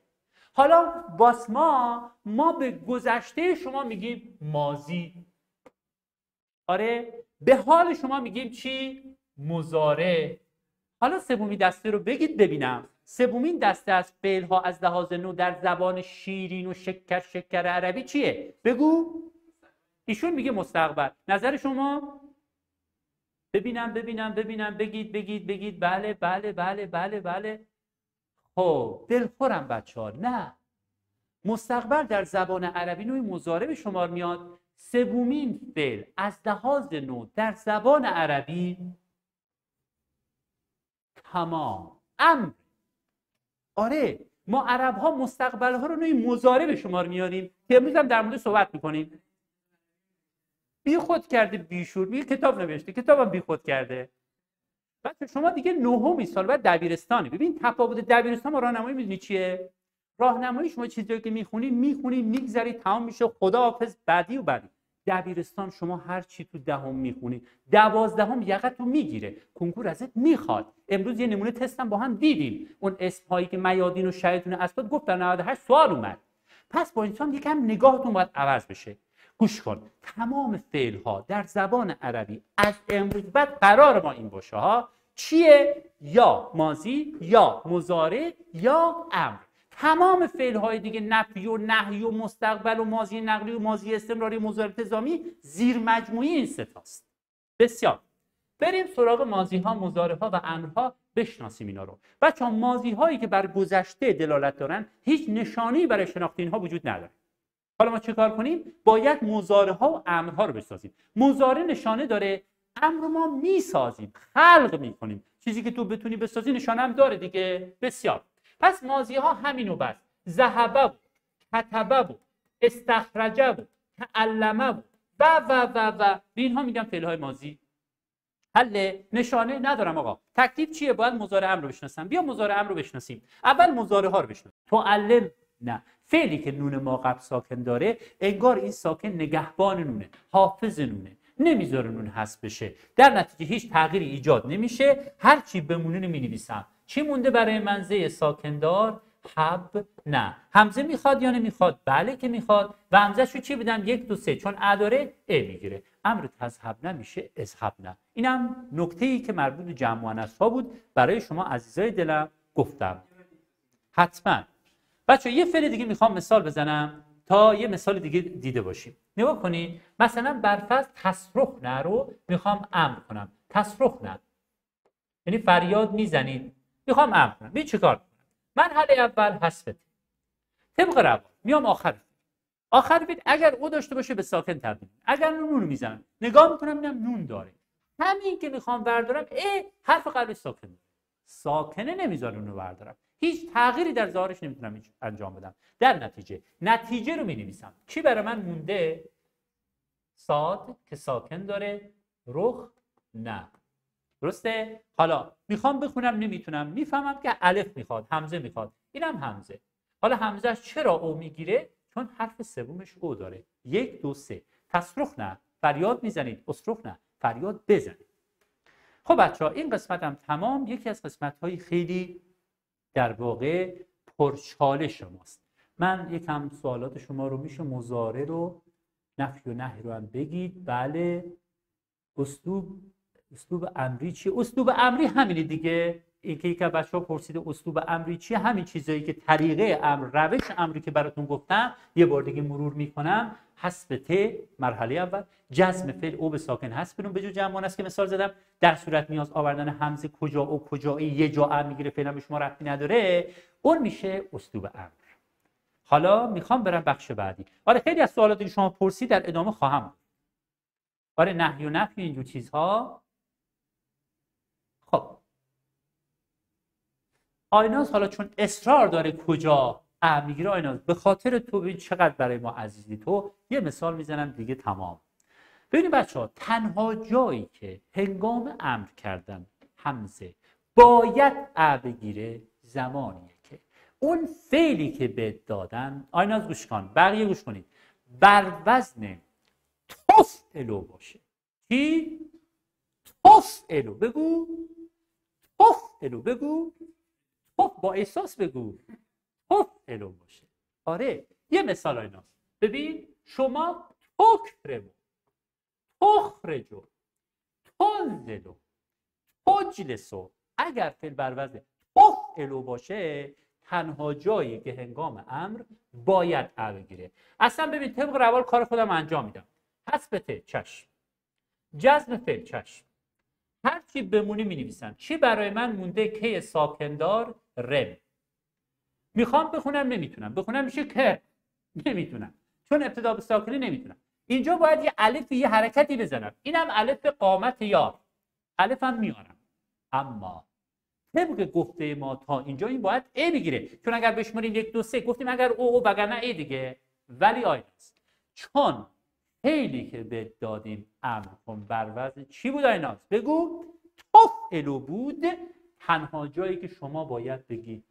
حالا باس ما ما به گذشته شما میگیم مازی آره؟ به حال شما میگیم چی؟ مزاره حالا سومی دسته رو بگید ببینم. سومین دسته از فعل ها از لحاظ نو در زبان شیرین و شکر شکر عربی چیه؟ بگو. ایشون میگه مستقبل. نظر شما؟ ببینم ببینم ببینم. بگید بگید بگید. بله بله بله بله بله. خب دلخورم بچه ها نه. مستقبل در زبان عربی نوعی مزاره به شمار میاد. سومین فعل از لحاظ نو در زبان عربی تمام. امر. آره ما عرب ها مستقبل ها رو نوعی مزاره به شمار میاریم که امروز هم در مورد صحبت می‌کنیم. بی خود کرده بیشور می کتاب نوشته کتابم بی خود کرده. بچه شما دیگه نهمی سال بعد دبیرستانی. ببین تفاوت دبیرستان و راهنمایی می‌دونی چیه؟ راهنمایی شما چیزی که می‌خونی می‌خونی میگذری تمام میشه خداحافظ بعدی و بعدی دبیرستان شما هر چی تو دهم می‌خونی. دوازدهم یقت تو می‌گیره. کنکور ازت می‌خواد. امروز یه نمونه تستم با هم دیدیم. اون اسم هایی که میادین و شهیدون اسباد گفت در 98 سوال اومد. پس با انسان یکم نگاهتون باید عوض بشه. گوش کن. تمام فعل ها در زبان عربی از امروز بعد قرار ما این باشه ها. چیه؟ یا مازی یا مزاره یا امر. تمام فعل های دیگه نفی و نهی و مستقبل و ماضی نقلی و ماضی استمراری مضارع التزامی زیر مجموعی این ستاست بسیار. بریم سراغ ماضی ها مضارع ها و امرها بشناسیم اینا رو. بچه ها ماضی هایی که بر گذشته دلالت دارن هیچ نشانی برای شناخت اینها وجود نداره. حالا ما چه کار کنیم؟ باید مضارع ها و امرها رو بسازیم. مضارع نشانه داره امر ما می‌سازیم خلق می‌کنیم. چیزی که تو بتونی بسازی نشانه هم داره دیگه. بسیار. پس ماضی ها همینو بس. ذهبه بود کتبه بود استخرجه بود تعلمه بود و و و و. به اینها میگم فعل های ماضی. حل نشانه ندارم آقا. تکلیف چیه؟ باید مضارع امر رو بشناسم. بیا مضارع امر رو بشناسیم. اول مضارع ها رو بشناسیم. تعلم نه. فعلی که نون ما قبل ساکن داره انگار این ساکن نگهبان نونه حافظ نونه. نمی‌ذاره نون حذف بشه. در نتیجه هیچ تغییری ایجاد نمیشه. هر چی بمونه نویسم چی مونده برای منزه ساکندار؟ حب نه. همزه می‌خواد یا نمی‌خواد؟ بله که می‌خواد. و همزه شو چی بدم؟ یک دو سه. چون اداره ا می‌گیره. امر تذهب نمیشه اذهب نه. اینم نکته ای که مربوط به جمع ها بود. برای شما عزیزای دلم گفتم. حتما. بچه یه فعل دیگه می‌خوام مثال بزنم تا یه مثال دیگه دیده باشیم. نگاه کنید. مثلا برفض تصرخ نه رو می‌خوام امر کنم. تصرخ نه. یعنی فریاد می‌زنید. می‌خوام امر کنم. ببین چیکار مرحله اول حذف طبق روان. میام آخر آخر بیت اگر او داشته باشه به ساکن تبدیل اگر نون می‌زنم. نگاه می‌کنم می‌بینم نون داره. همین که می‌خوام بردارم ای حرف قبلش ساکن. ساکنه نمی‌ذاره اونو بردارم. هیچ تغییری در ظاهرش نمی‌تونم انجام بدم. در نتیجه نتیجه رو می‌نویسم. چی برای من مونده؟ ساد که ساکن داره رخ نه. درسته؟ حالا می‌خوام بخونم نمی‌تونم. می‌فهمم که الف می‌خواد همزه می‌خواد. اینم همزه حالا همزه چرا او می‌گیره؟ چون حرف سومش او داره. یک دو سه. تصرخ نه. فریاد می‌زنید. اصرخ نه. فریاد بزنید. خب بچه ها این قسمت هم تمام. یکی از قسمت های خیلی در واقع پرچاله شماست. من یکم سوالات شما رو میشه مزاره رو نفی و نهی رو هم بگید. بله. اسلوب اسلوب امری چیه؟ اسلوب امری همینه دیگه. اینکه یک بچه ها پرسیده اسلوب امری چیه؟ همین چیزایی که طریقه امر روش امری که براتون گفتم یه بار دیگه مرور می‌کنم. حسب ت مرحله اول. جزم فعل او به ساکن بدون به جو جمع است که مثال زدم. در صورت نیاز آوردن همزه کجا او کجایی یه جا ام می‌گیره فعلا به شما رفتی نداره. اون میشه اسلوب امر. حالا می‌خوام برم بخش بعدی. آره خیلی از سوالاتی شما پرسید در ادامه خواهم. آره نهی و نفی اینجور چیزها خب آیناز حالا چون اصرار داره کجا می‌گیره آیناز به خاطر تو ببین چقدر برای ما عزیزی. تو یه مثال می‌زنم دیگه تمام. ببینید بچه ها تنها جایی که هنگام امر کردن همزه باید ا بگیره زمانیه که اون فعلی که به دادن آیناز گوش کن بقیه گوش کنید. بر وزن توف الو باشه. کی؟ توف الو بگو. توف الو بگو. توف با احساس بگو. توف الو باشه. آره یه مثال ایناست. ببین شما تکرمو تخرجو تنزلو تجلسو اگر فعل بر وزن الو باشه تنها جایی که هنگام امر باید ا بگیره. اصلا ببین طبق روال کار خودم انجام میدم. حسب چشم. جزم فعل چشم. چی بمونه می نویسم چی برای من مونده که ساکندار رم؟ می‌خوام بخونم نمی‌تونم. بخونم میشه که نمی‌تونم. چون ابتدا به ساکنه نمی‌تونم. اینجا باید یه الف یه حرکتی بزنم. اینم الف قامت یار. الفم میارم. اما طبق گفته ما تا اینجا این باید ای بگیره. چون اگر بشماریم یک دو سه گفتیم اگر او او وگرنه ای دیگه. ولی آید است. چون خیلی که به دادیم امر کن بر وزن چی بود ایناس بگو. توف الو بود تنها جایی که شما باید بگید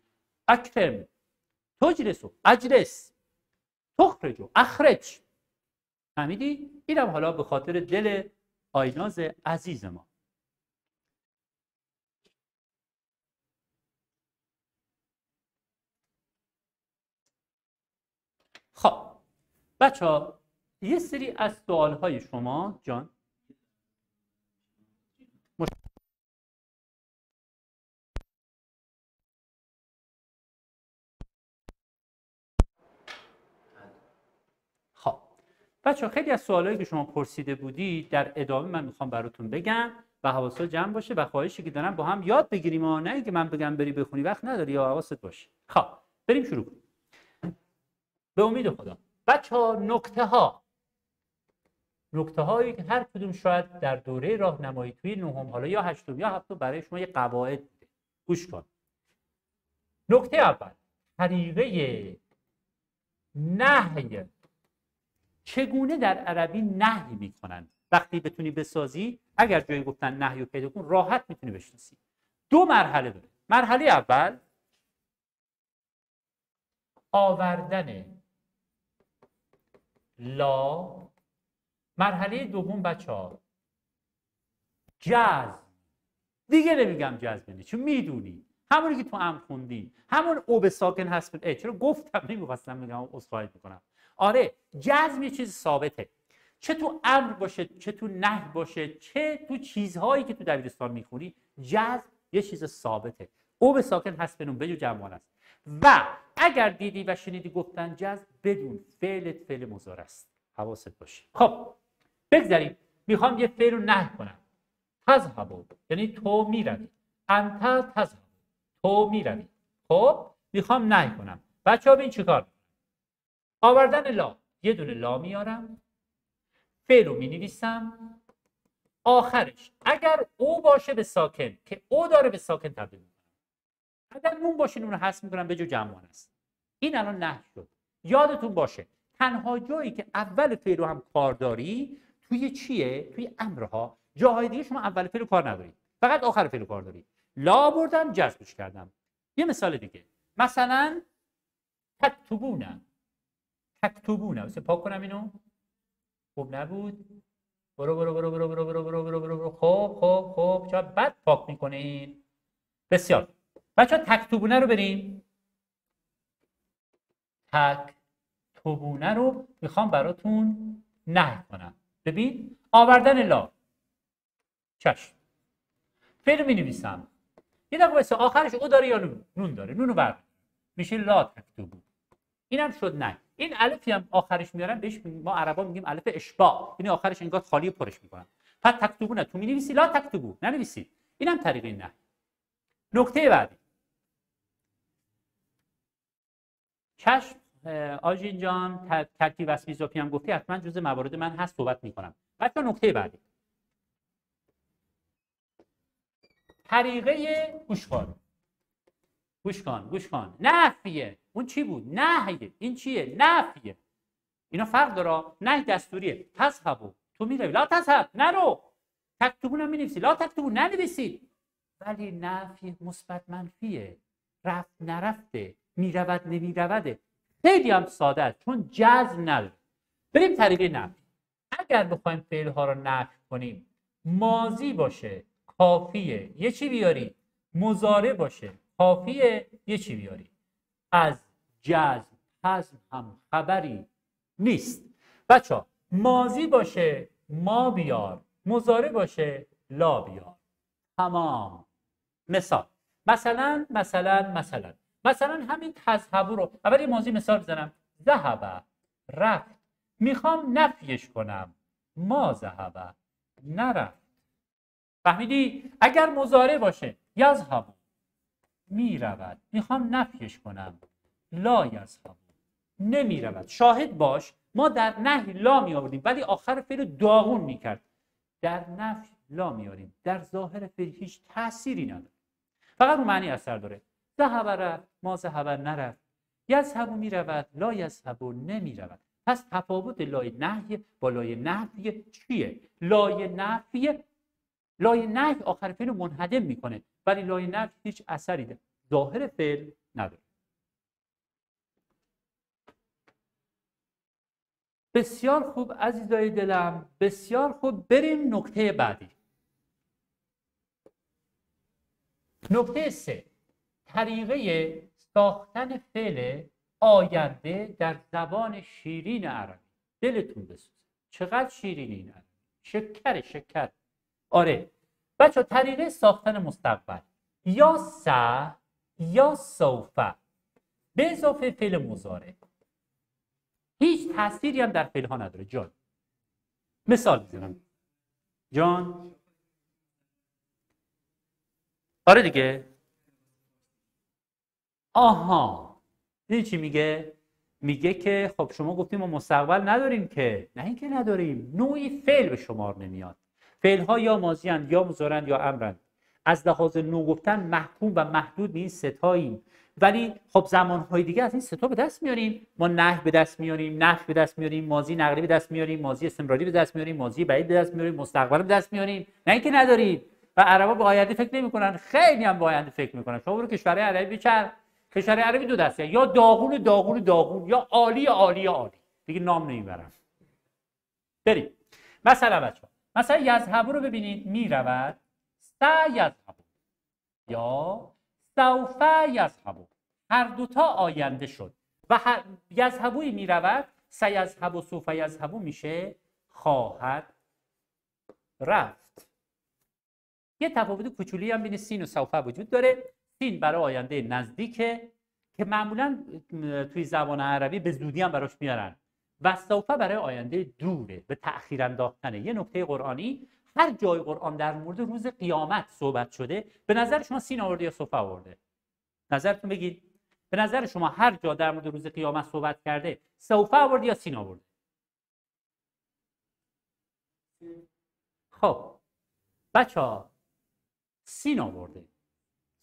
اکرم تجلسو اجلس تخرجو اخرج. فهمیدی؟ اینم حالا به خاطر دل آیناز عزیز ما. خب بچه ها یه سری از سوال های شما جان خب بچه خیلی از سوالهایی که شما پرسیده بودی در ادامه من می‌خوام براتون بگم و حواست جمع باشه و خواهشی که دارم با هم یاد بگیریم و نه که من بگم بری بخونی وقت نداری یا حواست باشه. خب بریم شروع کنیم. به امید خدا. بچه ها نکته ها نکته هایی که هر کدوم شاید در دوره راهنمایی توی نهم حالا یا هشتم یا هفتم برای شما یه قواعد بوده. گوش کن. نکته اول طریقه نهی چگونه در عربی نهی می‌کنن وقتی بتونی بسازی اگر جایی گفتن نهی و پیدا کن راحت می‌تونی بشناسی. دو مرحله داره. مرحله اول آوردن لا. مرحله دوم بچه ها جذب. دیگه نمیگم جذب چون می‌دونی. همونی که تو هم خوندی. همون او به ساکن هست. ای چرا؟ گفتم نمی‌خواستم میگم اصخایی می‌کنم. آره جزم یه چیز ثابته. چه تو امر باشه چه تو نه باشه چه تو چیزهایی که تو دبیرستان می‌خونی جزم یه چیز ثابته. او به ساکن هست بنون بجو جمعان است. و اگر دیدی و شنیدی گفتن جزم بدون فعلت فعل مزار است. حواست باشه. خب بگذاریم. می‌خوام یه فعل رو نه کنم. تذهبو یعنی تو می‌روی. انت تذهب تو می‌روی. خب می‌خوام نه کنم. بچه ها بین چیکار؟ آوردن لا یه دونه لا میارم. فعل رو می‌نویسم. آخرش. اگر او باشه به ساکن که او داره به ساکن تبدیل می‌کنم اگر نون باشه نون رو حذف می‌کنم به جو جمعان است. این الان نه شد. یادتون باشه تنها جایی که اول فعل رو هم کار داری توی چیه؟ توی امرها. جاهای دیگه شما اول فعل کار ندارید. فقط آخر فعل کار دارید. لا بردم جذبش کردم. یه مثال دیگه. مثلا تکتبونه تکتبونه مثل پاک کنم اینو. خوب نبود. برو برو برو برو برو برو برو برو برو. برو خوب خوب خوب. چرا بد پاک می‌کنین. بسیار. بچه ها تکتبونه رو بریم. تکتبونه رو می‌خوام براتون نه کنم. ببین آوردن لا. چشم. فعل می نویسم یه دقیقه آخرش او داره یا نون؟ نون داره. نونو بر. میشه لا تکتبو اینم شد نه این الفی هم آخرش میارن بهش ما عربا میگیم الف اشباع. یعنی آخرش انگار خالی پرش می‌کنن. پس تکتبو نه. تو می نویسی لا تکتبو ننویسی. اینم طریق نه. نکته بعدی. چشم آجین جان ترکیب اسمی زوپی هم گفتی حتما جز موارد من هست صحبت می‌کنم. بچه نکته بعدی. طریقه گوش کن گوش کن گوش کن. نفیه. اون چی بود؟ نهیه. این چیه؟ نفیه. اینا فرق داره. نه دستوریه. تذهبو. تو می‌روی. لا تذهب. نرو. تکتبون هم می‌نویسی. لا تکتبون ننویسید ولی نفی مثبت منفیه. رفت نرفته. می‌رود نمیروده. خیلی هم ساده است. چون جزم نداره. بریم طریقه نفی. اگر بخوایم فعل ها رو نفی کنیم مازی باشه. کافیه. یه چی بیاری؟ مزاره باشه. کافیه یه چی بیاری؟ از جزم حزم هم خبری نیست. بچه مازی باشه ما بیار مزاره باشه لا بیار. تمام. مثال. مثلا مثلا مثلا. مثلا همین تذهبو رو اول یه مازی مثال بزنم. ذهبه رفت. می‌خوام نفیش کنم. ما ذهبه نرفت. فهمیدی؟ اگر مزاره باشه. یذهبو می‌رود. می‌خوام نفیش کنم. لا یذهبو نمی‌رود. شاهد باش. ما در نهی لا می آوردیم ولی آخر فعل داغون می‌کرد. در نفی لا میاریم در ظاهر فعل هیچ تأثیری نداره. فقط رو معنی اثر داره. ذهب رفت ما ذهب نرفت. یذهب می‌رود لا یذهب نمی‌رود. پس تفاوت لای نهی با لای نفی چیه؟ لای نفی لای نهی آخر فعل منهدم می‌کنه. ولی لای نفی هیچ اثری ده. ظاهر فعل نداره. بسیار خوب عزیزای دلم بسیار خوب. بریم نکته بعدی. نکته سه. طریقه ساختن فعل آینده در زبان شیرین عربی. دلتون بسوزه. چقدر شیرین این عربی؟ شکر شکر. آره. بچه طریقه ساختن مستقبل. یا س یا سوفه به اضافه فعل مزاره هیچ تأثیری هم در فعل ها نداره. جان. مثال بزنم جان. آره دیگه. آها. این چی میگه؟ میگه که خب شما گفتیم ما مستقبل نداریم که. نه اینکه نداریم. نوعی فعل به شمار نمیاد. فعل ها یا ماضی یا مزارن یا امرن از لحاظ نو گفتن محکوم و محدود به این ستاییم ولی خب زمانهای دیگه از این ستا به دست میاریم. ما نه به دست میاریم نه به دست میاریم ماضی نقلی به دست میاریم ماضی استمراری به دست میاریم ماضی بعید به دست میاریم مستقبل به دست میاریم. نه اینکه نداریم. و عربا به آینده فکر نمی‌کنن. خیلی هم به آینده فکر می‌کنن. شما برو کشور عربی بچر کشور عربی دو دسته. یا داغون داغون داغون یا عالی عالی عالی. دیگه نام نمی‌برم. بریم. مثلا بچه مثلا یذهبو رو ببینید می‌رود. س یذهبو. یا سوف یذهبو. هر دوتا آینده شد. و یذهبوی می‌رود سیذهب و سوف یذهبو میشه خواهد رفت. یه تفاوت کوچولی هم بین سین و سوفه وجود داره. سین برای آینده نزدیکه که معمولا توی زبان عربی به زودی هم براش میارن. و سوفه برای آینده دوره به تأخیر انداختنه یه نکته قرآنی هر جای قرآن در مورد روز قیامت صحبت شده به نظر شما سین آورده یا سوفه آورده؟ نظرتون بگید. به نظر شما هر جا در مورد روز قیامت صحبت کرده سوفه آورده یا سین آورده؟ خب بچه ها سین آورده.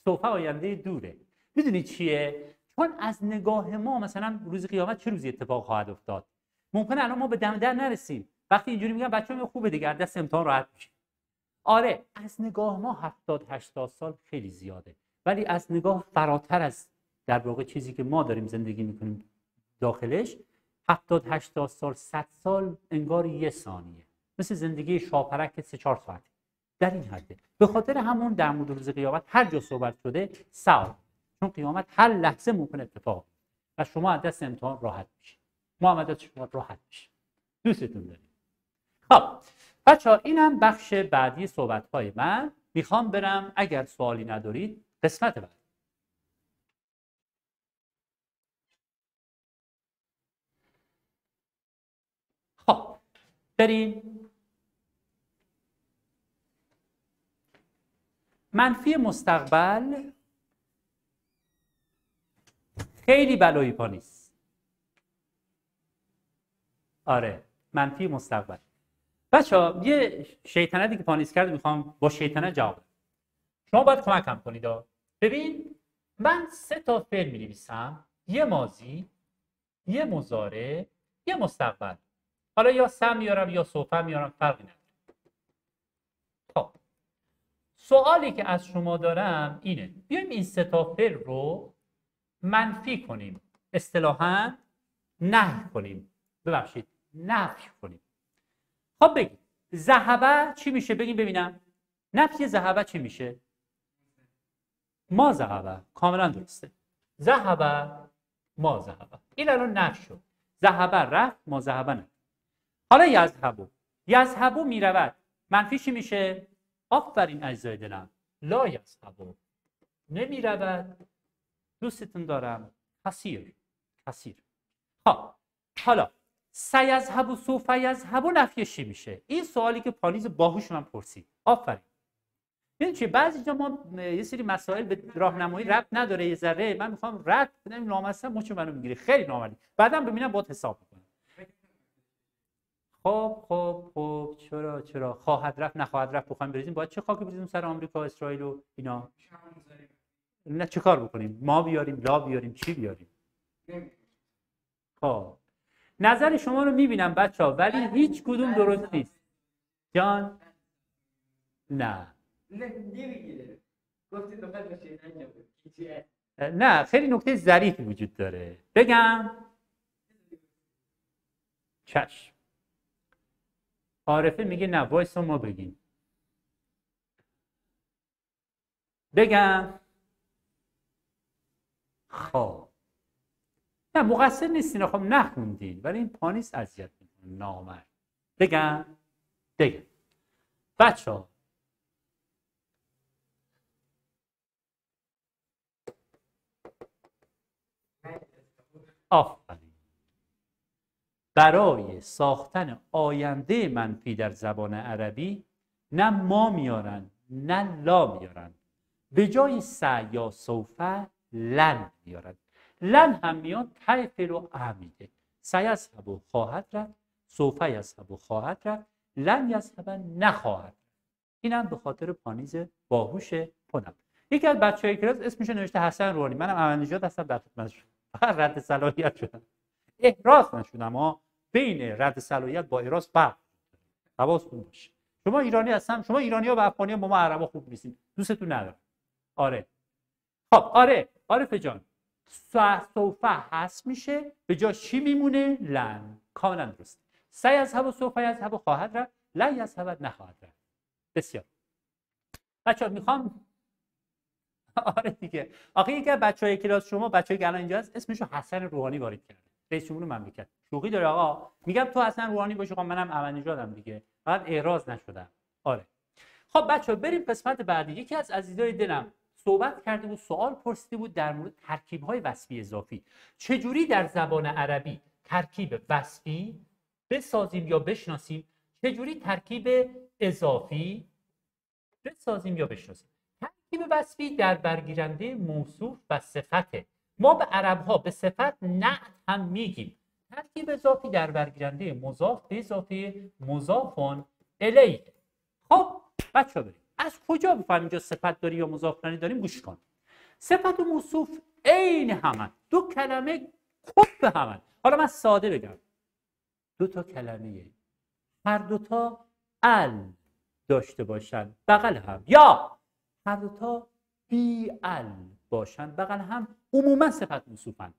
سوفه آینده دوره. می‌دونید چیه؟ چون از نگاه ما مثلا روز قیامت چه روزی اتفاق خواهد افتاد؟ ممکنه الان ما به دم در نرسیم. وقتی اینجوری میگم بچه‌ها خوبه دیگه دست امتحان راحت میشه. آره از نگاه ما 70 80 سال خیلی زیاده. ولی از نگاه فراتر از در واقع چیزی که ما داریم زندگی می‌کنیم داخلش 70 80 سال 100 سال انگار یه ثانیه. مثل زندگی شاپرک 3 4 ساعت. در این حده. به خاطر همون در مورد روز قیامت هر جا صحبت شده سال چون قیامت هر لحظه ممکن اتفاق. و شما از دست امتحان راحت میشید. دست شما راحت میشیم دوستتون داریم. خب بچه اینم بخش بعدی صحبت های من. می‌خوام برم اگر سوالی ندارید قسمت بعد. خب بریم. منفی مستقبل خیلی بلایی پا نیست. آره منفی مستقبل. بچه ها یه شیطنتی که پانیز کرد می‌خوام با شیطنت جواب شما باید کمکم کنید ببین من سه تا فعل می یه مازی یه مزاره یه مستقبل. حالا یا سم میارم یا صوفه میارم فرقی نداره. خب سوالی که از شما دارم اینه. بیایم این سه تا فعل رو منفی کنیم. اصطلاحا نه کنیم. ببخشید. نفی کنیم. خب بگیم ذهبه چی میشه؟ بگیم ببینم. نفی ذهبه چی میشه؟ ما ذهبه کاملا درسته. ذهبه ما ذهبه این الان نفی شد. ذهبه رفت ما ذهبه نه حالا یذهبو یذهبو می‌رود. منفی چی میشه؟ آفرین اجزای دلم. لا یذهبو نمی‌رود. دوستتون دارم. کثیر. کثیر. خب حالا سیذهب و سوف یذهب و نفیش میشه. این سوالی که پانیز باهوش من پرسید. آفرین. ببین چه بعضی جا ما یه سری مسائل به راهنمایی رب نداره. یه ذره من می‌خوام رد کنم لامصب مچ منو می‌گیره. خیلی نامردی. بعدم ببینم با حساب می‌کنم. خب خب خب. چرا چرا؟ خواهد رفت نخواهد رفت. بخوایم بریزیم. باید چه خاکی بریزیم سر آمریکا اسرائیل و اینا؟ نه چه کار بکنیم؟ ما بیاریم لا بیاریم چی بیاریم؟ خب. نظر شما رو می‌بینم بچه ها ولی هیچ کدوم درست نیست. جان؟ نه. نه خیلی نکته ظریفی وجود داره. بگم. چشم. عارفه میگه نه وایس ما بگیم. بگم. خب. نه مقصر نیستین خب نخوندین. ولی این پانیس اذیت می‌کنه. نامرد. بگم؟ بگم. بچه ها آفرین. برای ساختن آینده منفی در زبان عربی نه ما میارن نه لا میارن. به جای سع یا صوفه لن میارن. لن هم میاد ته فعل و اهمیده سیذهب و خواهد رفت. سوف یذهب و خواهد رفت. لن یذهب نخواهد اینم به خاطر پانیز باهوش خودم یکی از بچه های کلاس اسمش نوشته حسن روحانی منم نجات هستم در خدمتشون رد صلاحیت شدم. احراز نشدم ها بین رد صلاحیت با احراز فرق حواستون باشه شما ایرانی هستم شما ایرانی ها و افغانی ها با ما عربا خوب نیستیم دوستتون ندارم. آره. خب آره. آره جان. سوفه هست میشه به جا چی میمونه؟ لن. کاملا درست. سعی از هوا سوفه از هوا خواهد رفت لن از هوا نخواهد رفت. بسیار. بچه می‌خوام؟ آره دیگه. آخه یکی از بچه های کلاس شما بچه که الان اینجا هست اسمشو حسن روحانی وارد کرده. رئیس جمهور مملکت. شوخی داره آقا. میگم تو حسن روحانی باشی خب منم نژادم دیگه. فقط اعراض نشدم. آره. خب بچه بریم قسمت بعدی. یکی از عزیزای دلم. صحبت کرده بود سوال پرسیده بود در مورد ترکیب های وصفی اضافی. چجوری در زبان عربی ترکیب وصفی بسازیم یا بشناسیم؟ چجوری ترکیب اضافی بسازیم یا بشناسیم؟ ترکیب وصفی در برگیرنده موصوف و صفته. ما به عرب ها به صفت نعت هم میگیم. ترکیب اضافی در برگیرنده مضاف به اضافه مضافون الیه خب بچه بریم. از کجا بفهمیم اینجا صفت داری یا مضاف داریم گوش کن. صفت و موصوف عین همن دو کلمه کپ همن حالا من ساده بگم. دو تا کلمه. هر دوتا ال داشته باشن. بغل هم. یا هر دوتا بی ال باشن. بغل هم عموما صفت موصوفن.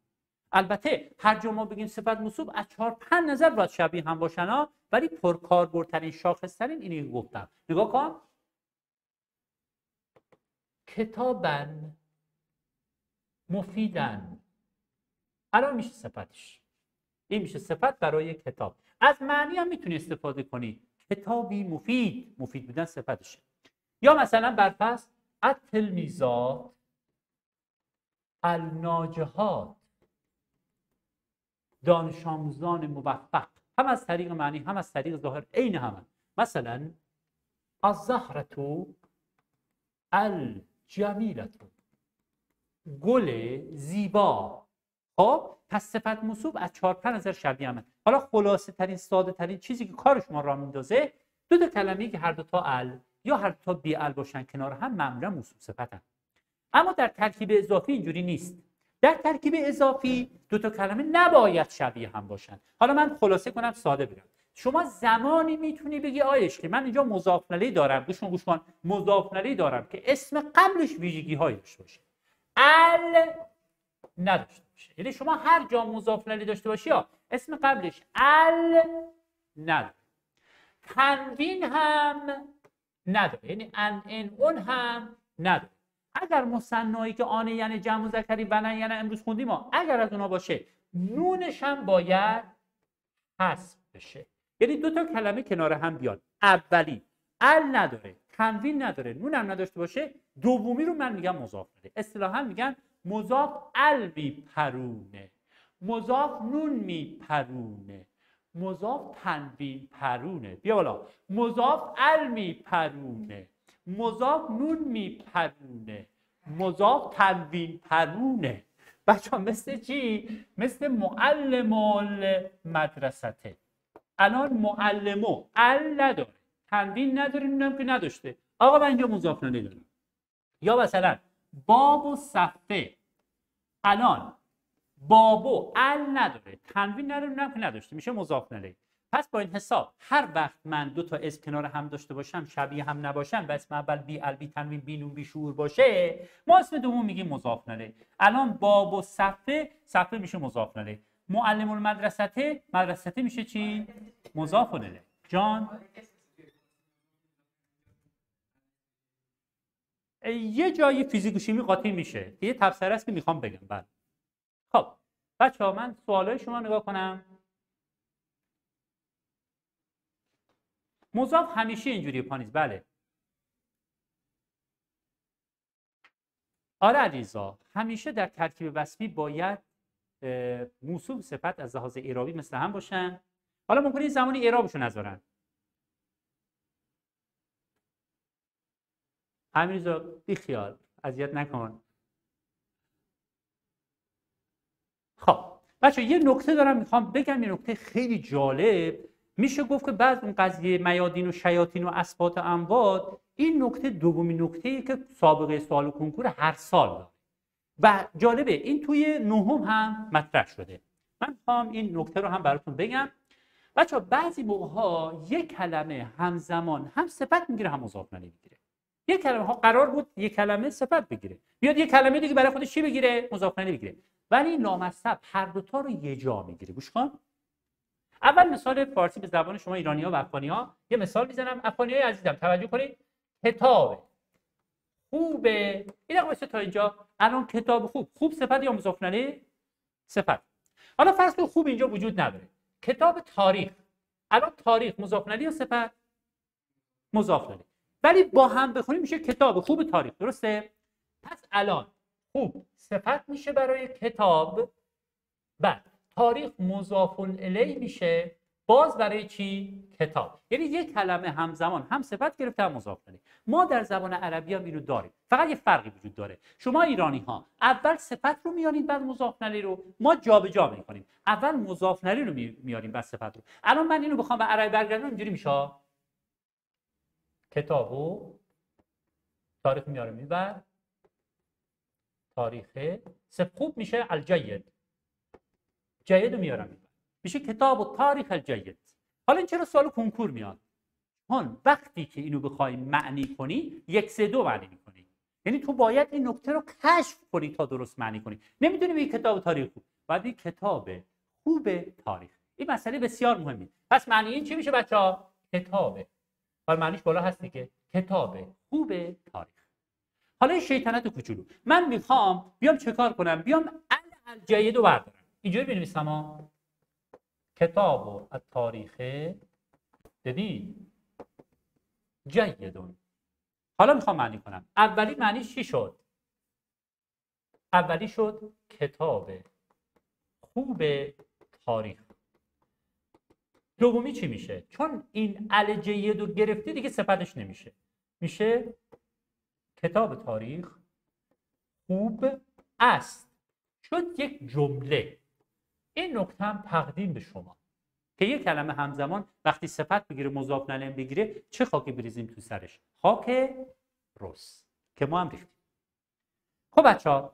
البته هر جا ما بگیم صفت موصوف از چهار پنج نظر باید شبیه هم باشن ها. ولی پرکاربردترین شاخصترین اینی گفتم. نگاه کن. کتابن. مفیدن. الان میشه صفتش. این میشه صفت برای کتاب. از معنی هم می‌تونی استفاده کنی. کتابی مفید. مفید بودن صفتشه. یا مثلا برپس التلمیزات الناجهات دانش آموزان موفق. هم از طریق معنی هم از طریق ظاهر. عین همه. مثلا از زهرتو الجمیلتو گل زیبا. خب پس صفت موصوف از چهار پنج نظر شبیه همه حالا خلاصه ترین ساده ترین چیزی که کار شما را میندازه دو تا کلمه که هر دو تا ال یا هر دو تا بی ال باشن کنار هم معمولا موصوف صفتن. اما در ترکیب اضافی اینجوری نیست. در ترکیب اضافی دو تا کلمه نباید شبیه هم باشن. حالا من خلاصه کنم ساده بگم شما زمانی می‌تونی بگی آیش که من اینجا مضاف دارم. گوش کن گوش کن. مضاف دارم که اسم قبلش ویژگی های داشته باشه. ال نداشته باشه. یعنی شما هر جا مضاف داشته باشی یا اسم قبلش ال نداره. تنوین هم نداره. یعنی ان این اون هم نداره. اگر مصنایی که آن یعنی جمع مذکری بنن یعنی امروز خوندیم ما اگر از اونا باشه نونش هم باید حذف بشه. یعنی دو تا کلمه کنار هم بیاد اولی ال نداره تنوین نداره نون هم نداشته باشه دومی رو من میگم مضاف بده. اصطلاحا میگن مضاف ال میپرونه. مضاف نون میپرونه. مضاف تنوین پرونه. بیا بالا. مضاف ال میپرونه. مضاف نون میپرونه. مضاف تنوین پرونه. بچه مثل چی؟ مثل معلم مدرسته الان معلمو ال نداره. تنوین نداره نونم که نداشته. آقا من اینجا مضاف ندارم یا مثلا باب و صفه الان بابو ال نداره. تنوین نداره نونم که نداشته. میشه مضاف نلیه پس با این حساب هر وقت من دو تا اسم کنار هم داشته باشم شبیه هم نباشم و اسم اول بی ال بی تنوین بی نون بی شعور باشه ما اسم دوم میگیم مضاف نله الان باب و صفه صفه میشه مضاف نله معلم المدرسته. مدرسته میشه چی؟ مضاف نله جان. یه جایی فیزیک و شیمی قاطی میشه یه تفسیر است که می‌خوام بگم. بعد خب. بچه ها من سوالای شما نگاه کنم. مضاف همیشه اینجوری پانیز. بله. آره علیزا همیشه در ترکیب وصفی باید موصوف صفت از لحاظ اعرابی مثل هم باشن. حالا ممکنه این زمانی اعرابشو نذارن. امیرزا بی خیال اذیت نکن. خب بچه یه نکته دارم می‌خوام بگم یه نکته خیلی جالب. میشه گفت که بعد اون قضیه میادین و شیاطین و اسبات و این نکته دومی نکته ای که سابقه سوال و کنکور هر سال داره. و جالبه این توی نهم هم مطرح شده. من می‌خوام این نکته رو هم براتون بگم. بچه بعضی موقع ها یک کلمه همزمان هم صفت می‌گیره هم مضاف می‌گیره. یک کلمه ها قرار بود یک کلمه صفت بگیره. بیاد یک کلمه دیگه برای خودش چی بگیره؟ مضاف بگیره. ولی نامصب هر دوتا رو یه جا می‌گیره. گوش کن. اول مثال فارسی به زبان شما ایرانی ها و افغانی ها یه مثال می‌زنم. افغانی های عزیزم توجه کنید. کتاب. خوبه. این دقیقه تا اینجا. الان کتاب خوب. خوب صفت یا مضاف صفت. حالا فصل خوب اینجا وجود نداره. کتاب تاریخ. الان تاریخ مضاف یا صفت؟ مضاف ولی با هم بخونیم میشه کتاب خوب تاریخ. درسته؟ پس الان خوب صفت میشه برای کتاب. بعد تاریخ مضاف الی میشه. باز برای چی؟ کتاب. یعنی یک کلمه همزمان هم صفت گرفته هم مضاف ما در زبان عربی هم اینو داریم. فقط یه فرقی وجود داره. شما ایرانی ها اول صفت رو میارید بعد مضاف رو. ما جابجا جا می‌کنیم. اول مضاف رو میاریم بعد صفت رو. الان من اینو بخوام به عربی برگردونم اینجوری میشه؟ کتابو تاریخ میارم میبر تاریخ. خوب میشه. الجید. جید میارم میشه کتاب و تاریخ الجید. حالا این چرا سوال کنکور میاد؟ چون وقتی که اینو بخوای معنی کنی یک سه دو معنی می‌کنی. یعنی تو باید این نکته رو کشف کنی تا درست معنی کنی. نمی‌دونی به کتاب تاریخ خوب. باید این کتاب خوب تاریخ. این مسئله بسیار مهمی پس معنی این چی میشه بچه ها کتابه حالا معنیش بالا هستی که کتاب خوب تاریخ. حالا شیطنت کوچولو. من می‌خوام بیام چه کار کنم؟ بیام الجید رو بردارم. اینجوری بنویسم ها؟ کتاب و تاریخ ببین جیدون حالا می‌خوام معنی کنم. اولی معنی چی شد؟ اولی شد کتاب خوب تاریخ. دومی چی میشه؟ چون این الجید رو گرفتی دیگه سپدش نمیشه. میشه کتاب تاریخ خوب است. شد یک جمله. این نکته هم تقدیم به شما. که یک کلمه همزمان وقتی صفت بگیره مضاف نلم بگیره چه خاکی بریزیم تو سرش؟ خاک رس که ما هم ریختیم. خب بچه ها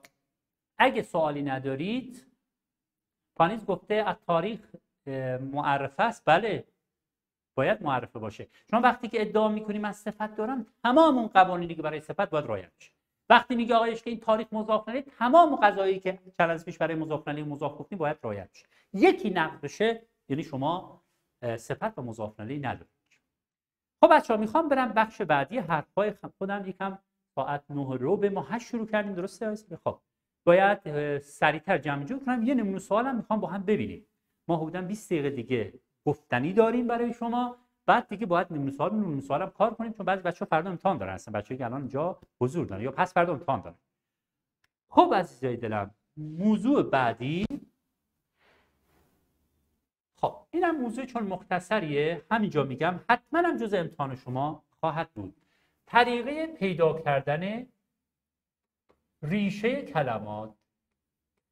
اگه سوالی ندارید پانیز گفته از تاریخ معرفه است. بله باید معرفه باشه. شما وقتی که ادعا می‌کنیم از صفت دارم تمام اون قوانینی که برای صفت باید رعایت بشه. وقتی میگه آقایش که این تاریخ نلی تمام قضایی که چند از پیش برای مضاف نلی مضاف گفتیم باید رعایت بشه. یکی نقد بشه یعنی شما صفت و مضاف نلی ندارید. خب بچه ها می‌خوام برم بخش بعدی حرفای خودم. یکم ساعت 9 رو به ما هشت شروع کردیم درسته؟ خب. باید سریعتر جمع جور کنم. یه نمونه سوالم می‌خوام با هم ببینیم. ما حدودا 20 دقیقه دیگه گفتنی داریم برای شما. بعد دیگه باید نمونه سوال نمونه سوال هم کار کنیم چون بعضی بچه‌ها فردا امتحان دارن اصلا. بچه‌ای که الان اینجا حضور دارن یا پس فردا امتحان دارن. خب عزیزای دلم موضوع بعدی. خب اینم موضوع چون مختصریه. همینجا میگم حتما هم جز امتحان شما خواهد بود. طریقه پیدا کردن ریشه کلمات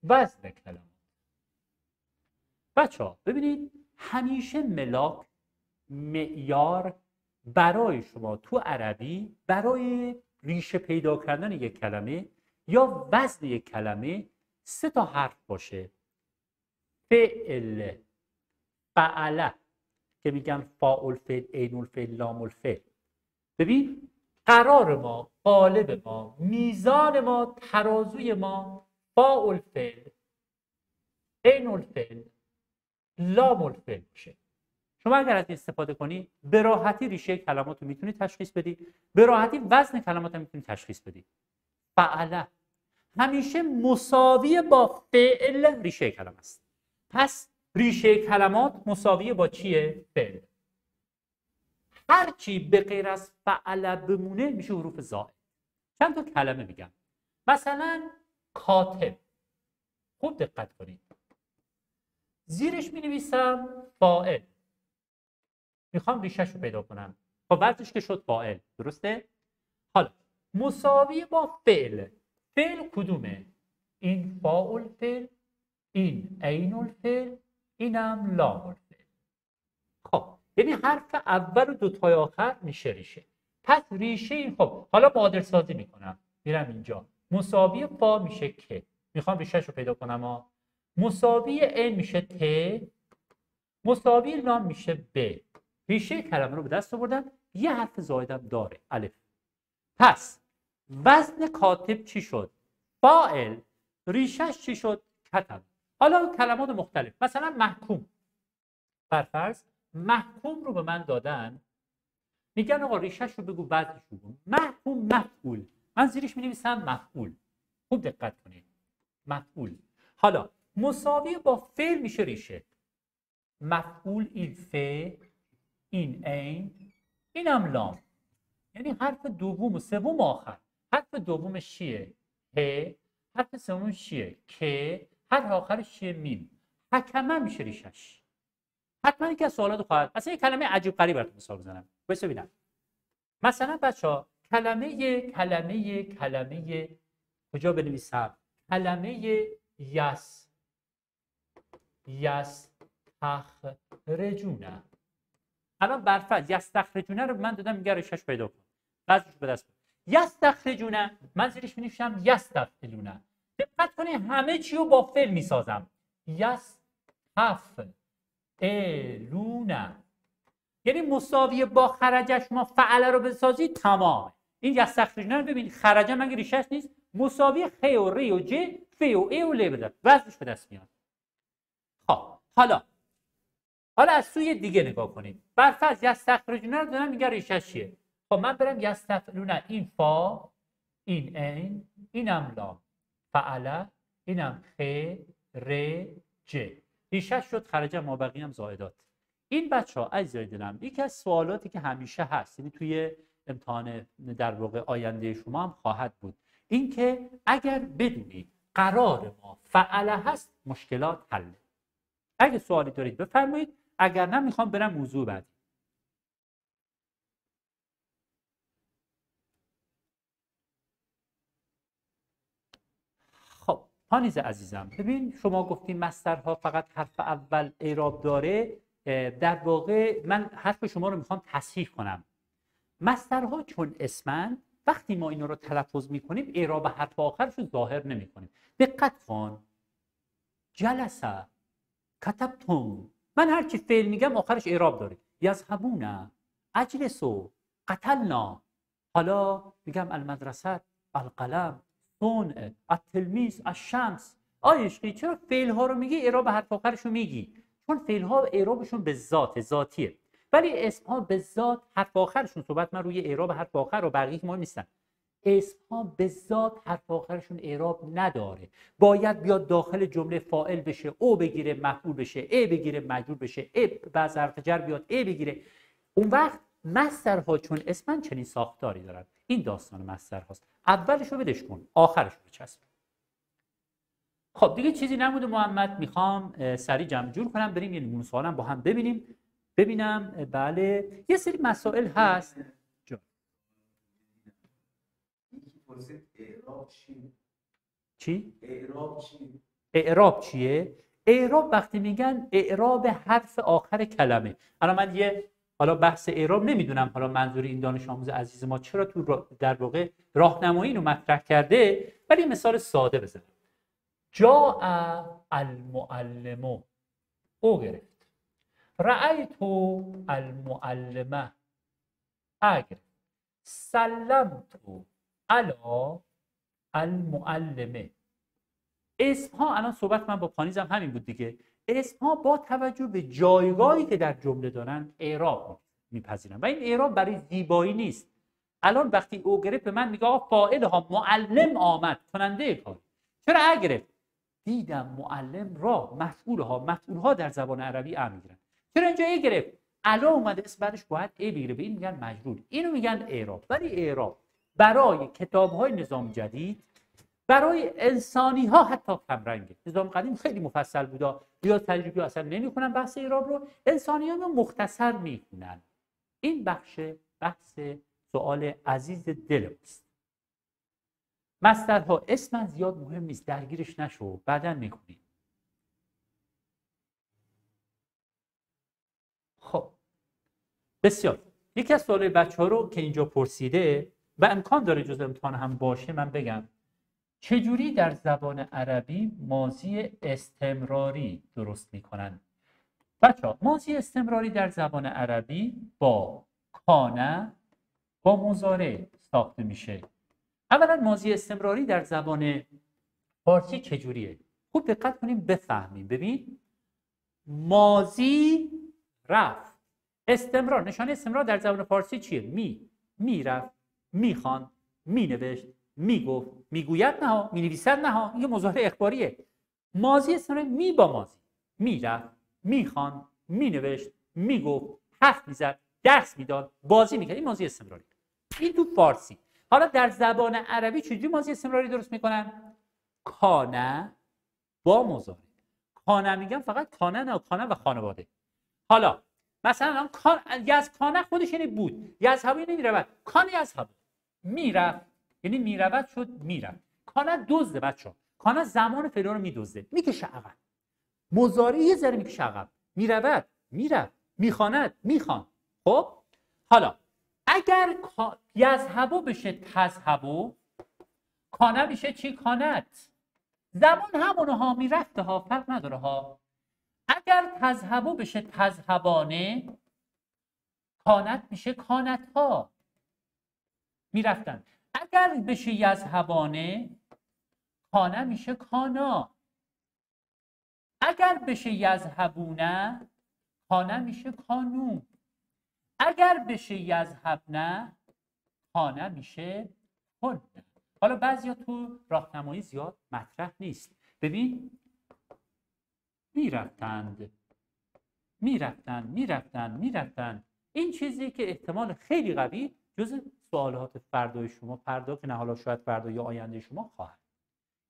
وزن کلمات. بچه ها ببینید همیشه ملاک معیار برای شما تو عربی برای ریشه پیدا کردن یک کلمه یا وزن یک کلمه سه تا حرف باشه. فعل فعله که میگن فاعل فعل عین الفعل لام الفعل. ببین قرار ما قالب ما میزان ما ترازوی ما فاعل فعل عین الفعل لام الفعل میشه شما اگر از این استفاده کنی به راحتی ریشه کلمات رو می‌تونی تشخیص بدی. به راحتی وزن کلمات رو می‌تونی تشخیص بدی. فعله. همیشه مساوی با فعل ریشه کلمه است. پس ریشه کلمات مساوی با چیه؟ فعل. هرچی به غیر از فعله بمونه میشه حروف زائد. چند تا کلمه میگم. مثلا کاتب. خوب دقت کنید. زیرش می نویسم فائل می‌خوام ریشش رو پیدا کنم. خب وقتش که شد فائل درسته؟ حالا مساوی با فعل. فعل کدومه؟ این فاعل فعل این عین الفعل اینم لام الفعل خب یعنی حرف اول و دوتای آخر میشه ریشه. پس ریشه این خب حالا معادل سازی می‌کنم. میرم اینجا. مساوی فا میشه که می‌خوام ریشهش رو پیدا کنم ها مساوی n میشه ت مساوی لام میشه ب ریشه کلمه رو به دست آوردم یه حرف زایدم داره. الف. پس وزن کاتب چی شد؟ فائل ریشش چی شد؟ کتب. حالا کلمات مختلف. مثلا محکوم. برفرض محکوم رو به من دادن. میگن آقا ریشش رو بگو وزنش رو محکوم مفعول. من زیرش می نویسم مفعول. خوب دقت کنید. مفعول. حالا مساوی با فعل میشه ریشه. مفعول این فعل این این اینم لام. یعنی حرف دوم و سوم آخر. حرف دومش چیه ه. حرف سومش چیه که حرف آخرش چیه میم. حکمه میشه ریشش. حتما یکی از سوالات خواهد. مثلا یه کلمه عجیب غریب براتون مثال بزنم. بس ببینم. مثلا بچه ها کلمه کلمه کلمه کجا بنویسم؟ کلمه یس. یس تخرجونه. الان برفرض یس تخرجونه رو من دادم میگه ریشش پیدا کن. بعضیش به دست یس تخرجونه من زیرش می‌نویسم یس تفعلونه دقت کنید همه چی رو با فعل می‌سازم. یس تف الونه یعنی مساوی با خرجه شما فعله رو بسازید تمام. این یستخرجونه رو ببینید. خرجه مگه ریشش نیست؟ مساوی خ و ری و ج ف و ای و ل بده. وزنش به دست میاد. خب حالا حالا از سوی دیگه نگاه کنید. برفرض یستخرجونه رو دارم میگه ریشش چیه؟ خب من برم یستفعلونه این فا این این اینم لام فعله اینم خ ر ج. ریشش شد خرجه ما بقیه هم زائدات. این بچه ها عزیزای دلم یکی از سوالاتی که همیشه هست یعنی توی امتحان در واقع آینده شما هم خواهد بود. اینکه اگر بدونید قرار ما فعله هست مشکلات حل. اگه سوالی دارید بفرمایید. اگر نه می‌خوام برم موضوع بعدی. خب پانیز عزیزم ببین شما گفتین مسترها فقط حرف اول اعراب داره در واقع من حرف شما رو می‌خوام تصحیح کنم. مسترها چون اسمن وقتی ما اینا رو تلفظ می‌کنیم اعراب حرف آخرش رو ظاهر نمی‌کنیم. دقت کن. جلسه. کتبتم. من هر چی فعل میگم آخرش اعراب داره. یذهبون اجلسو قتلنا. حالا میگم المدرسه القلم صنع التلمیذ الشمس. آیا عشقی چرا فعل ها رو میگی؟ اعراب حرف آخرش رو میگی. چون فعل ها اعرابشون به ذات ذاتیه. ولی اسم ها به ذات حرف آخرشون صحبت من روی اعراب حرف آخر و بقیه ما نیستن. اسم ها به ذات حرف آخرشون اعراب نداره. باید بیاد داخل جمله فاعل بشه او بگیره مفعول بشه ای بگیره مجرور بشه ای بعد ظرف جر بیاد ای بگیره. اون وقت مسترها چون اسمن چنین ساختاری دارن. این داستان مستر هاست اولش رو بدش کن آخرش رو بچسب. خب دیگه چیزی نموده محمد. می‌خوام سریع جمع جور کنم بریم یه نمونه سوالم با هم ببینیم. ببینم بله. یه سری مسائل هست. جا. چی؟ اعراب چیه؟ اعراب وقتی میگن اعراب حرف آخر کلمه. الان من یه حالا بحث اعراب نمی‌دونم. حالا منظور این دانش آموز عزیز ما چرا تو در واقع راهنمایی رو مطرح کرده؟ ولی مثال ساده بزنم. جا المعلمو او گرفت. رأیتو المعلمه اگر سلمتو علا المعلمه. اسم ها الان صحبت من با پانیزم همین بود دیگه. اسم ها با توجه به جایگاهی که در جمله دارن اعراب میپذیرن. و این اعراب برای زیبایی نیست. الان وقتی او گرفت به من میگه آقا فاعل ها معلم آمد کننده کار. چرا اگرفت دیدم معلم را مفعول ها مفعول ها در زبان عربی ا می‌گیرن. چرا اینجا ای گرفت؟ الا اومده اسم بعدش باید ای بگیره. به این میگن مجرور. اینو میگن اعراب. ولی اعراب برای کتاب های نظام جدید برای انسانی ها حتی کمرنگه نظام قدیم خیلی مفصل بودا. یا تجربی اصلا نمی‌کنن بحث اعراب رو انسانی ها مختصر می‌کنن این بخش بحث سوال عزیز دل است مسترها اسم زیاد مهم نیست درگیرش نشو بعدا می‌کنیم خب. بسیار. یکی از سوال بچه ها رو که اینجا پرسیده و امکان داره جز امتحان هم باشه من بگم. چجوری در زبان عربی ماضی استمراری درست می‌کنن؟ بچه ماضی استمراری در زبان عربی با کانه با مزاره ساخته میشه. اولا ماضی استمراری در زبان فارسی چجوریه؟ خوب دقت کنیم بفهمیم. ببین ماضی رفت. استمرار نشانه استمرار در زبان فارسی چیه؟ می می‌رفت. می‌خوان مینوشت می‌گفت می‌گوید نه می‌نویسد نه این مضارع اخباریه. ماضی استمراری می با ماضی. می‌رفت می‌خوان مینوشت می‌گفت حرف می‌زد درس می‌داد بازی می‌کرد. این ماضی استمراری. این تو فارسی. حالا در زبان عربی چجوری ماضی استمراری درست می‌کنن؟ کانه با مضارع. کانه میگن فقط کانه نه کانه و خانواده. حالا مثلا کان کانه خودش یعنی بود. یذهبو یعنی می‌رود کان یذهبو می‌رفت. یعنی می‌رود شد می‌رفت. کانه دزده بچه کانه زمان فعل رو میدزده. می‌کشه عقب. مضارع یه ذره می‌کشه عقب. می‌رود می‌رفت. می‌خواند می‌خوان خب؟ حالا اگر یذهبو بشه تذهبو کانه میشه چی؟ کانت. زمان همونه ها می‌رفته ها فرق نداره ها. اگر تذهبو بشه تذهبانه کانت میشه کانت ها می‌رفتن. اگر بشه یذهبانه کانه میشه کانا. اگر بشه یذهبونه کانه میشه کانو. اگر بشه یذهبنه کانه میشه کن. حالا بعضیا تو راهنمایی زیاد مطرح نیست. ببین می‌رفتند. می‌رفتند می‌رفتند می‌رفتند. این چیزی که احتمال خیلی قوی جز سوالات فردای شما فردا که نه حالا شاید فردا یا آینده شما خواهد.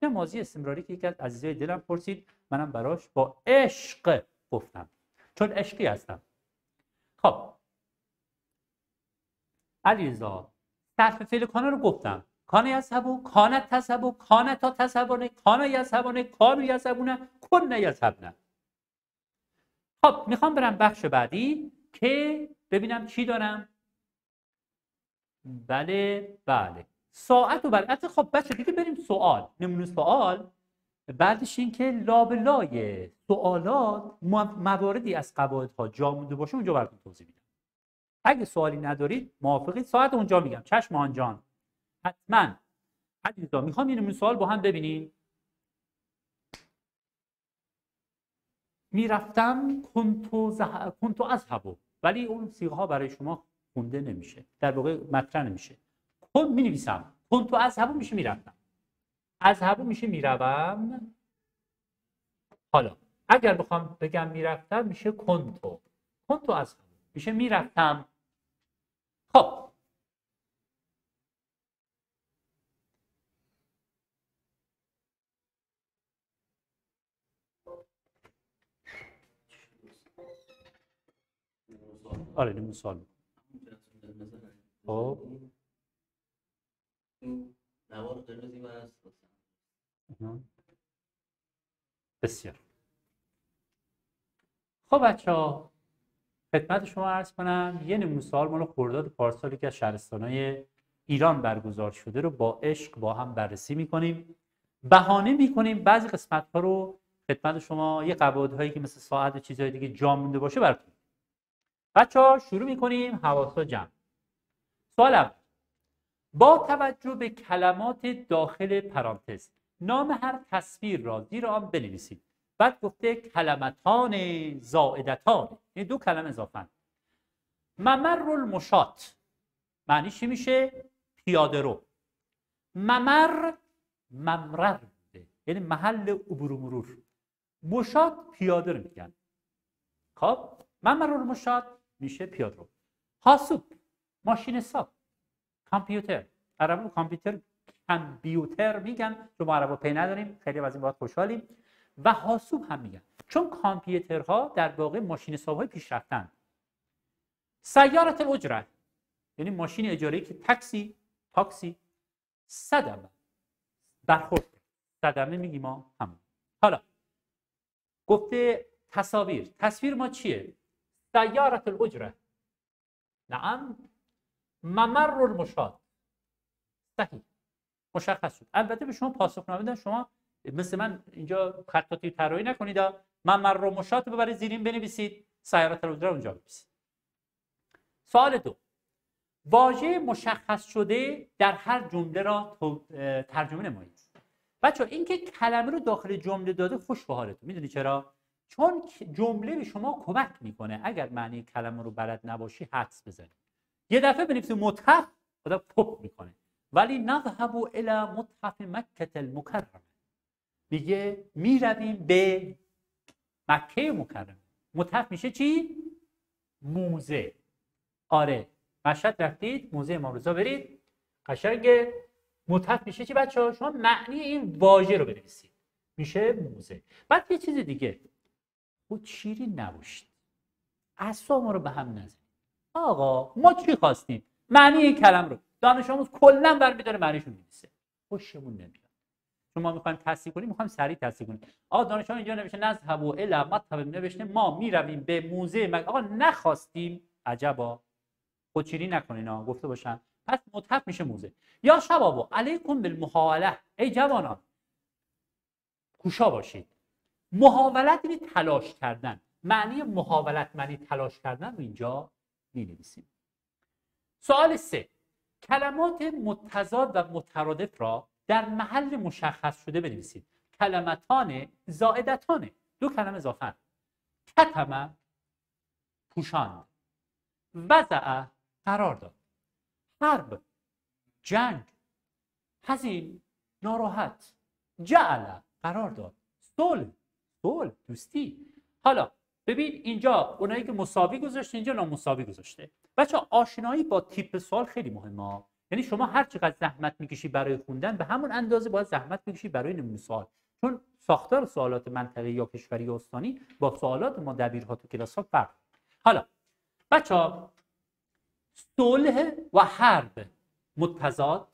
این ماضی استمراری که یکی از عزیزای دلم پرسید منم براش با عشق گفتم. چون عشقی هستم. خب. علیرضا صرف فعل کانه رو گفتم. کانه یذهبو کانت تذهبو کانتا تذهبونه کانا یذهبونه کانو یذهبونه کن یذهبنه. خب می‌خوام برم بخش بعدی که ببینم چی دارم. بله بله. ساعت و بله. خب بچه دیگه بریم سوال. نمونه سوال. بعدش این که لابلای سوالات مواردی از قواعد ها جا مونده باشه اونجا براتون توضیح میدم. اگه سوالی ندارید موافقید. ساعت اونجا میگم. چشم آن جان. حتما. عزیزا می‌خوام این سوال با هم ببینیم. می‌رفتم کنتو, زح... کنتو از هبو ولی اون سیغه ها برای شما خونده نمیشه. در واقع مطرح نمیشه. کن می نویسم کنتو از هبو میشه می‌رفتم. از هبو میشه می‌روم. حالا اگر بخوام بگم می‌رفتم میشه کنتو کنتو از هبو میشه می‌رفتم. خب. آره نمون سال خب. بسیار. خب بچه ها خدمت شما عرض کنم یه نمون سال مال خرداد پارسالی که از شهرستانهای ایران برگزار شده رو با عشق با هم بررسی می‌کنیم. بهانه می‌کنیم بعضی قسمت ها رو خدمت شما یه قواعد هایی که مثل ساعت و چیزهای دیگه جا مونده باشه براتون. بچه ها شروع می‌کنیم حواسا جمع. سوال اول با توجه به کلمات داخل پرانتز نام هر تصویر را زیر آن بنویسید. بعد گفته کلمتان زائدتان. این دو کلمه اضافه. ممر المشات معنی چی میشه؟ پیاده رو. ممر ممرر. بوده یعنی محل عبور و مرور. مشات پیاده رو میگن. خب ممر المشات میشه پیادرو هاسوب ماشین حساب. کامپیوتر. عربو کامپیوتر کامپیوتر میگن. چون ما عربو پی نداریم. خیلی از این باید خوشحالیم. و هاسوب هم میگن. چون کامپیوترها در واقع ماشین حساب های پیشرفتن. سیارت الاجره یعنی ماشین اجاره که تاکسی تاکسی صدمه برخورد. صدمه میگیم ما همون. حالا گفته تصاویر. تصویر ما چیه؟ سیارت الاجره. نعم. ممر المشاد صحیح. مشخص شد. البته به شما پاسخ نمیدن شما مثل من اینجا خطاطی طراحی نکنید. ممر رو مشات ببرید زیرین بنویسید. سیارت الاجره اونجا بنویسید. سوال دو. واژه مشخص شده در هر جمله را ترجمه نمایید. بچه اینکه کلمه رو داخل جمله داده خوش به حالتون می‌دونی چرا؟ چون جمله به شما کمک می‌کنه. اگر معنی کلمه رو بلد نباشی حدس بزنی. یه دفعه بنویسی متحف خدا پپ می‌کنه. ولی نذهب الى متحف مکه المکرمه. میگه می‌رویم به مکه مکرمه. متحف میشه چی؟ موزه. آره. مشهد رفتید موزه امام رضا برید. قشنگ متحف میشه چی بچه ها شما معنی این واژه رو بنویسید. میشه موزه. بعد یه چیز دیگه. بود شیرین نباشید اصلا ما رو به هم نزنید آقا ما چی خواستیم؟ معنی این کلم رو. دانش آموز کلا برمیداره معنیشو می‌نویسه. خوشمون نمیاد. چون ما می‌خوایم تصحیح کنیم می‌خوایم سریع تصحیح کنیم. آقا دانش اینجا نوشته نذهب و الی مطلب نوشته ما می‌رویم به موزه مگ... آقا نخواستیم. عجبا. خودچیری نکنین آقا گفته باشم پس متحف میشه موزه. یا شبابو علیکم بالمحاوله. ای جوانان. کوشا باشید. محاولت یعنی تلاش کردن. معنی محاولت معنی تلاش کردن رو اینجا می نویسیم سوال سه. کلمات متضاد و مترادف را در محل مشخص شده بنویسید. کلمتان زائدتانه دو کلمه اضافه. کتم پوشاند. وضع قرار داد. حرب جنگ هزین ناراحت. جعل قرار داد. صلح صلح دوستی. حالا ببین اینجا اونایی که مساوی گذاشته اینجا نامساوی گذاشته. بچه آشنایی با تیپ سوال خیلی مهمه. یعنی شما هر چقدر زحمت می‌کشی برای خوندن به همون اندازه باید زحمت می‌کشی برای نمونه سوال. چون ساختار سوالات منطقه یا کشوری یا استانی با سوالات ما دبیرها تو کلاس ها فرق حالا بچه صلح و حرب متضاد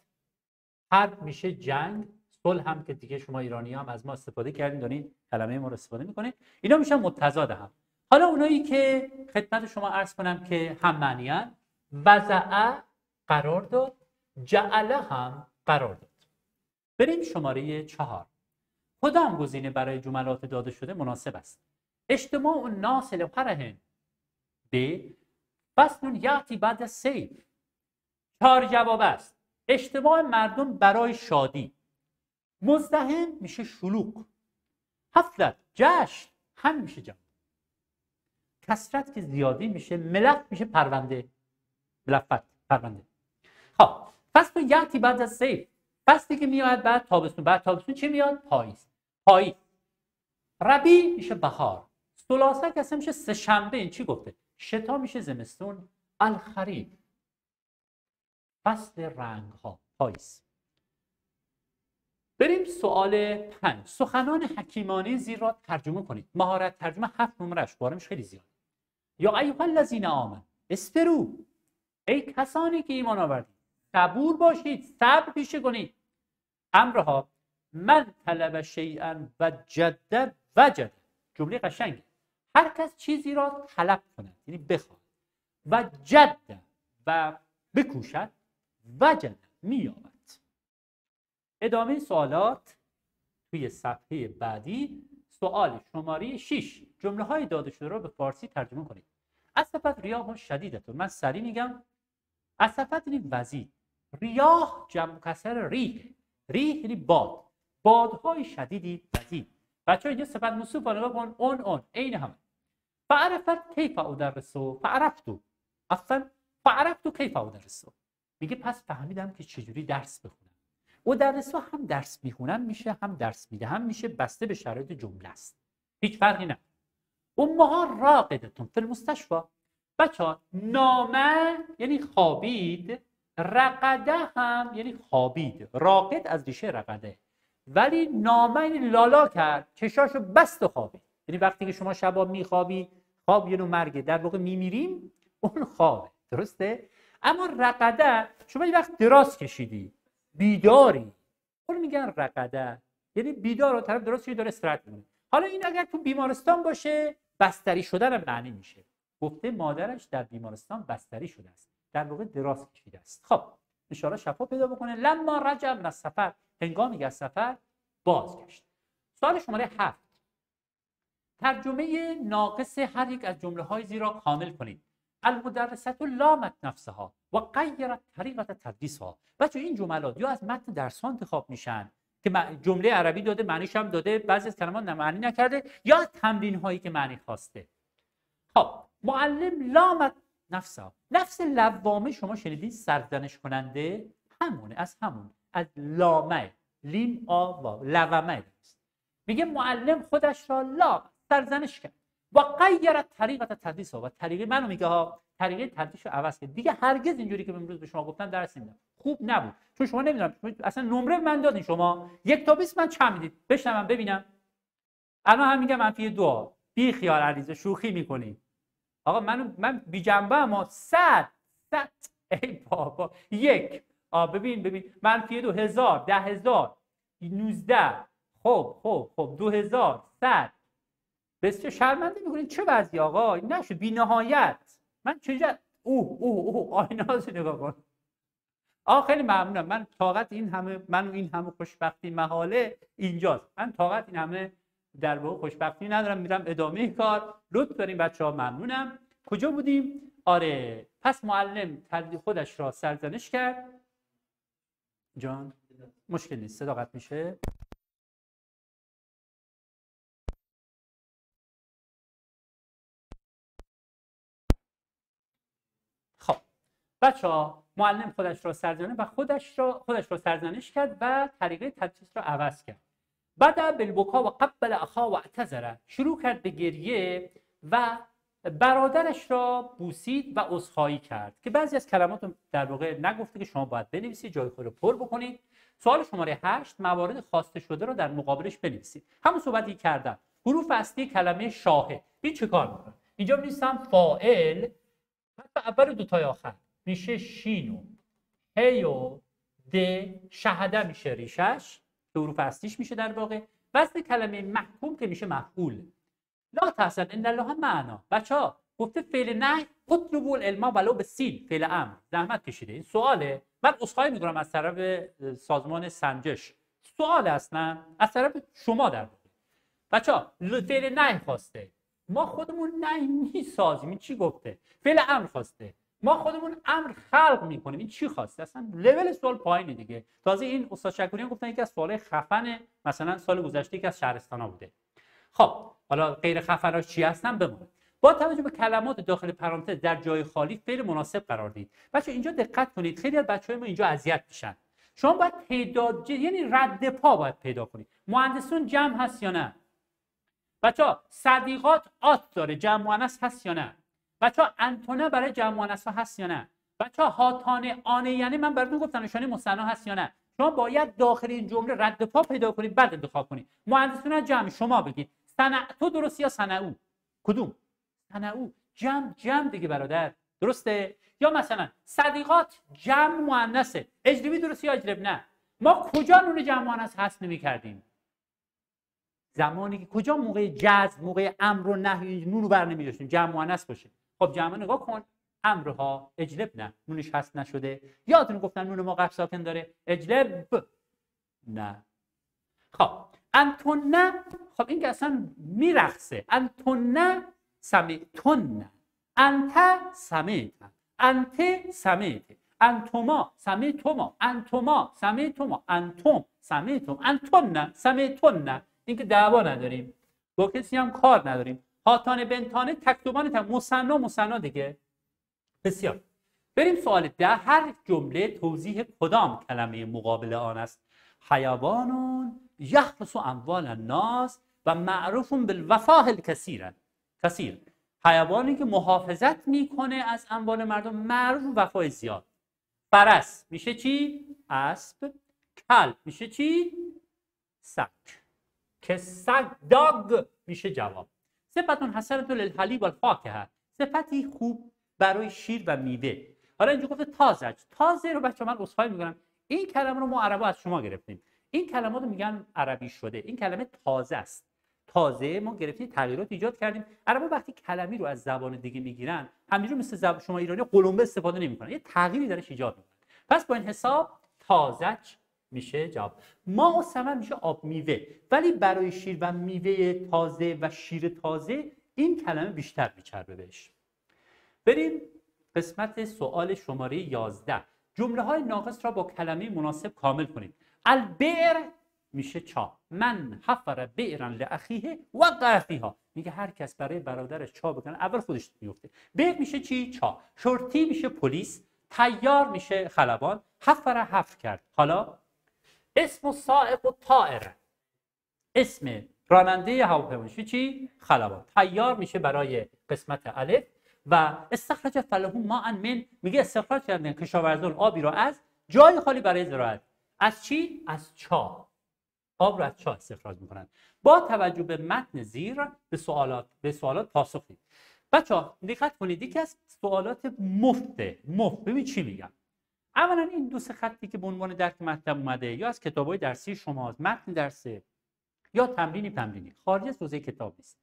حرب میشه جنگ صلح هم که دیگه شما ایرانی هم از ما استفاده کردین دارین کلمه ما رو استفاده می‌کنین. اینا میشن متضاد هم. حالا اونایی که خدمت شما عرض کنم که هم معنیان وضع قرار داد جعله هم قرار داد. بریم شماره چهار. کدام گزینه برای جملات داده شده مناسب است؟ اجتماع الناس لفرهن ب. فصل یعتی بعد سیف چهار جواب است. اجتماع مردم برای شادی. مزدهم میشه شلوغ. حفلت جشن هم میشه جمع کسرت که زیادی میشه ملف میشه پرونده. ملفت پرونده. خب فصل یعتی بعد از سیف. فصلی که میاد بعد تابستون. بعد تابستون چی میاد؟ پاییز. پاییز. ربی میشه بهار. سلاسه که میشه سه شنبه. این چی گفته؟ شتا میشه زمستون. الخریف فصل رنگ ها پاییز. بریم سوال پنج. سخنان حکیمانه زیر را ترجمه کنید. مهارت ترجمه هفت نمرش بارمش خیلی زیاد. یا ایها الذین آمن استرو. ای کسانی که ایمان آوردید صبور باشید صبر پیشه کنید. امرها من طلب شیئا و جد وجد. جمله قشنگه. هر کس چیزی را طلب کند یعنی بخواد. و جد و بکوشد. وجد مییابد. ادامه سوالات توی صفحه بعدی. سوال شماره 6 جمله های داده شده را به فارسی ترجمه کنید. اصفت ریاه شدیدتون. من سری میگم. اصفت یعنی وزید ریاه جمع کسر ریح. ریح یعنی باد. بادهای شدیدی وزید بچه اینجا صفت موصوف نگاه کن. اون اون. عین هم فعرفت کیف ادرسو فعرفتو. اصلا فعرفتو کیف ادرسو میگه پس فهمیدم که چجوری درس بخونم و درس هم درس می‌خونم میشه هم درس می‌دهم میشه بسته به شرایط جمله است. هیچ فرقی نه امها راقدتون فی المستشفى بچه ها نامه یعنی خوابید رقده هم یعنی خوابید. راقد از ریشه رقده. ولی نامه یعنی لالا کرد چشاشو بست و خوابید. یعنی وقتی که شما شبا میخوابی خواب یه نوع مرگه. در واقع میمیریم اون خوابه. درسته؟ اما رقده شما یه وقت دراز کشیدی. بیداری. اون میگن رقده یعنی بیدار و طرف درست داره استراحت می‌کنه. حالا این اگر تو بیمارستان باشه بستری شدن معنی میشه. گفته مادرش در بیمارستان بستری شده است. در واقع دراز کشیده است. خب ان شفا پیدا بکنه. لما رجع من سفر هنگامی که از سفر بازگشت. سوال شماره هفت. ترجمه ناقص هر یک از جمله های زیرا کامل کنید. المدرسه لامت نفسها و غیرت طریقت تدریسها. بچه این جملات یا از متن درس انتخاب میشن که جمله عربی داده معنیش هم داده بعضی از کلمات معنی نکرده یا تمرین هایی که معنی خواسته. خب معلم لامت نفسها. نفس لوامه شما شنیدید سرزنش کننده همونه از همون. از لامه. لین آ و لومه میگه معلم خودش را لام سرزنش کرد. و غیر طریقت تدریس و طریقه منو میگه ها طریقه تدریس رو عوض کرد. دیگه هرگز اینجوری که امروز به شما گفتم درس نمیدم. خوب نبود. چون شما نمی‌دونم اصلا نمره من دادین شما. یک تا 20 من چند می‌دید؟ بشنوم ببینم. الان هم میگم منفی دو. بی خیال عریضه شوخی می‌کنی. آقا من من بی جنبه اما صد صد. ای بابا. یک. آ ببین ببین. منفی دو هزار. ده هزار. نوزده. خب خب خب. دو هزار. صد. بسیار شرمنده می‌کنین چه وضعی آقا؟ نشد بی نهایت من چجا اوه اوه اوه. آینه نگاه کن. آه خیلی ممنونم. من طاقت این همه من و این همه خوشبختی محاله اینجاست. من طاقت این همه در واقع خوشبختی ندارم. میرم ادامه کار. لطف داریم بچه ها ممنونم. کجا بودیم؟ آره. پس معلم خودش را سرزنش کرد. جان مشکل نیست. صداقت میشه؟ بچه ها معلم خودش را سرزنش و خودش را خودش را سرزنش کرد و طریقه تدریس را عوض کرد. بعد بالبکا و قبل اخا و اعتذره شروع کرد به گریه و برادرش را بوسید و عذرخواهی کرد که بعضی از کلمات در واقع نگفته که شما باید بنویسید جای خود رو پر بکنید. سوال شماره 8 موارد خواسته شده رو در مقابلش بنویسید. همون صحبتی کردم. حروف اصلی کلمه شاهد. این چه کار می‌کنه؟ اینجا می‌نویسم فاعل. حتی اول دو تای آخر. میشه شینو. هیو د شهده میشه ریشش که حروف اصلیش میشه در واقع. وزن کلمه محکوم که میشه مفعول. لا تحسن ان الله معنا. بچه ها گفته فعل نه اطلبوا العلم ولو به سین فعل امر. زحمت کشیده. این سواله. من عذرخواهی می‌کنم از طرف سازمان سنجش. سوال اصلا از طرف شما در واقع. بچه ها فعل نه خواسته. ما خودمون نه می‌سازیم. این چی گفته؟ فعل امر خواسته. ما خودمون امر خلق می‌کنیم. این چی خواسته؟ اصلا لول سوال پایینه دیگه. تازه این استاد شکوریان گفتن یکی از سوالای خفن مثلا سال گذشته یکی از شهرستانا بوده. خب حالا غیر خفراش چی هستن؟ بمونه. با توجه به کلمات داخل پرانتز در جای خالی فعل مناسب قرار دید. بچه اینجا دقت کنید. خیلی از بچهای ما اینجا اذیت میشن. شما باید پیدا یعنی رد پا باید پیدا کنید. مهندسون جمع هست یا نه؟ بچه صدیقات آت داره. جمع مؤنث هست یا نه؟ بچه ها انتونه برای جمع ها هست یا نه؟ بچه ها هاتانه آنه یعنی من براتون گفتم نشانه مثنا هست یا نه؟ شما باید داخل این جمله رد پا پیدا کنید بعد انتخاب کنید. مهندسون جمع شما بگید. تو درست یا صنعو؟ کدوم؟ صنعو. جمع جمع دیگه برادر. درسته؟ یا مثلا صدیقات جمع مؤنثه اجربی درست یا اجرب نه؟ ما کجا نون جمع مؤنث هست نمی کردیم؟ زمانی که کجا موقع جذب موقع امر و نهی نون رو بر نمی داشتیم جمع مؤنث باشه. خب جمع نگاه کن. امرها اجلب نه. نونش هست نشده. یادتون گفتن نون ما قبل ساکن داره. اجلب نه. خب. انتون خب این که اصلا میرخصه. انتون سمیتون انت سمیت انت سمیت انتوما سمیتوما انتوما سمیتوما انتوم سمیتوم انتون سمیتون این که دعوا نداریم. با کسی هم کار نداریم. هاتان بنتانه تکتوبان تک مصنا مصنا دیگه. بسیار. بریم سوال ده. هر جمله توضیح کدام کلمه مقابل آن است؟ حیوانون یحرس اموال الناس و معروف بالوفاه کثیر کثیر. حیوانی که محافظت می‌کنه از اموال مردم. معروف وفای زیاد. فرس. میشه چی؟ اسب. کلب. میشه چی؟ سگ. که سگ داگ. میشه جواب. صفتون حسنت للحلیب والفاکهه صفتی خوب برای شیر و میوه. حالا اینجا گفته تازج تازه رو بچه من اصفایی می‌کنم. این کلمه رو ما عربا از شما گرفتیم. این کلمات رو میگن عربی شده. این کلمه تازه است. تازه ما گرفتیم تغییرات ایجاد کردیم. عربا وقتی کلمی رو از زبان دیگه می‌گیرن همینجور مثل زب... شما ایرانی قلمبه استفاده نمی‌کنن. یه تغییری درش ایجاد می‌کنن پس با این حساب تازج میشه جواب. ما و میشه آب میوه. ولی برای شیر و میوه تازه و شیر تازه این کلمه بیشتر میچربه بهش. بریم قسمت سوال شماره 11 جمله های ناقص را با کلمه مناسب کامل کنید. البئر میشه چا. من حفر بئرا لاخیه و قفیها میگه هر کس برای برادرش چا بکنه اول خودش میفته. بئر میشه چی؟ چا. شرطی میشه پلیس. تیار میشه خلبان. حفر حفر کرد. حالا اسم سائق و طائر. اسم راننده هواپیمایی چی؟ خلبان تیار میشه برای قسمت الف و استخرج فله ما من. میگه استخراج کردن کشاورزان آبی را از جای خالی برای زراعت. از چی؟ از چا آب را از چا استخراج می‌کنن. با توجه به متن زیر به سوالات به سوالات پاسخ بچه ها دقت کنید. یکی از سوالات مفته. مفت. ببین چی میگم. اولا این دو سه خطی که به عنوان درک مطلب اومده یا از کتابای درسی شما متن درسه یا تمرینی تمرینی. خارج از حوزه کتاب نیست.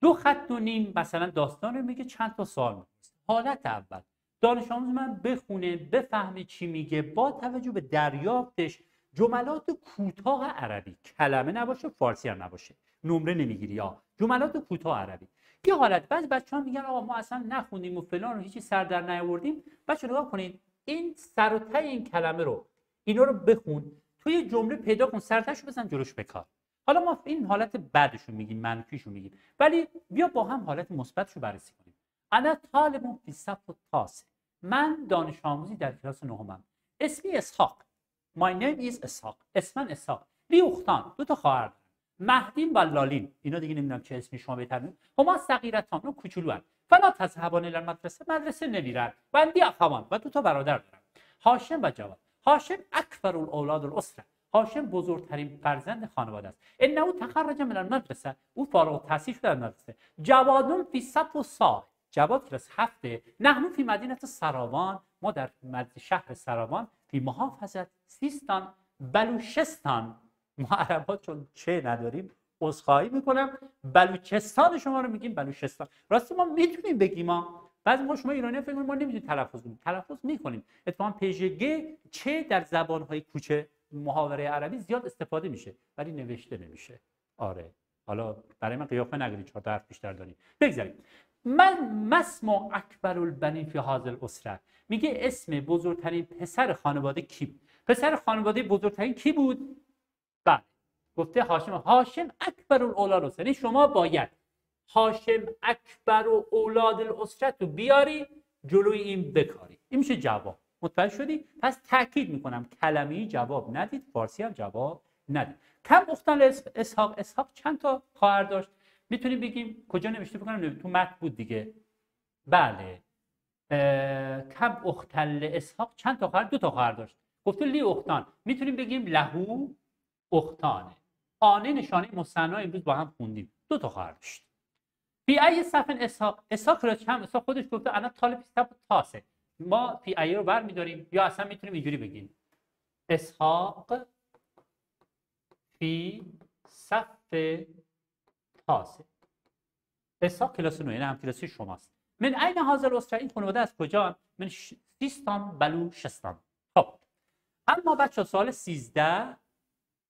دو خط و نیم مثلا داستان رو میگه چند تا سوال می‌پرسه حالت اول. دانش آموز من بخونه بفهمه چی میگه با توجه به دریافتش جملات کوتاه عربی. کلمه نباشه فارسی هم نباشه. نمره نمی‌گیری. یا جملات کوتاه عربی. یه حالت. بعضی بچه ها میگن آقا ما اصلا نخوندیم و فلان رو هیچی سر در نیاوردیم. بچه نگاه کنید این سر و این کلمه رو اینا رو بخون توی جمله پیدا کن سرتش رو بزن جلوش بکار. حالا ما این حالت بعدش رو میگیم منفیش رو میگیم ولی بیا با هم حالت مثبتش رو بررسی کنیم. انا طالب فی صف تاسع من دانش آموزی در کلاس نهمم. اسمی اسحاق. My name is اسحاق. اسم من اسحاق. لی اختان. دو تا خواهر مهدین و لالین. اینا دیگه نمی‌دونم چه اسمی شما بهتر هما صغیرتان. اون کوچولو فلا تذهبان الى المدرسه مدرسه نمیرن. و اندی اخوان و دو تا برادر دارن. هاشم و جواد. هاشم اکبر الاولاد الاسره. هاشم بزرگترین فرزند خانواده است. انه تخرج من المدرسه. او فارغ التحصیل شده در مدرسه. جوادون فی صف و سا جواد کلاس هفته. نحن فی مدینه سراوان. ما در شهر سراوان فی محافظت سیستان بلوچستان. ما عربا چون چه نداریم؟ عذرخواهی می‌کنم. بلوچستان شما رو میگیم بلوچستان. راستی ما می‌تونیم بگیم ما بعضی ما شما ایرانی فکر ما نمی‌تونیم تلفظ کنیم تلفظ می‌کنیم. اتفاقا پژگه چه در زبانهای کوچه محاوره عربی زیاد استفاده میشه ولی نوشته نمیشه. آره. حالا برای من قیافه نگیرید. چهار حرف بیشتر داریم. بگذاریم. من مسمو اکبر البنین فی حاضر اسره میگه اسم بزرگترین پسر خانواده کی پسر خانواده بزرگترین کی بود؟ گفته هاشم هاشم اکبر الاولاد یعنی شما باید هاشم اکبر و اولاد الاسرت رو بیاری جلوی این بکاری. این میشه جواب. متوجه شدی؟ پس تاکید می‌کنم. کلمه جواب ندید فارسی هم جواب ندید. کم اختال اسحاق اسحاق چند تا خواهر داشت؟ می‌تونیم بگیم کجا نوشته بکنم؟ تو متن بود دیگه. بله. کم اختل اسحاق چند تا خواهر؟ دو تا خواهر داشت. گفته لی اختان. می‌تونیم بگیم لهو اختانه. آنه نشانه مصنع امروز با هم خوندیم. دو تا خواهر داشت. فی ای صفن اسحاق. اسحاق را چند اسحاق خودش گفته انا طالب تاسه. ما فی ای رو برمیداریم. یا اصلا می‌تونیم اینجوری بگیم. اسحاق فی صف تاسه. اسحاق کلاس نوعی هم کلاسی شماست. من عین حاضر اسره این خانواده از کجا؟ من سیستان بلوچستان خب. اما بچه سال 13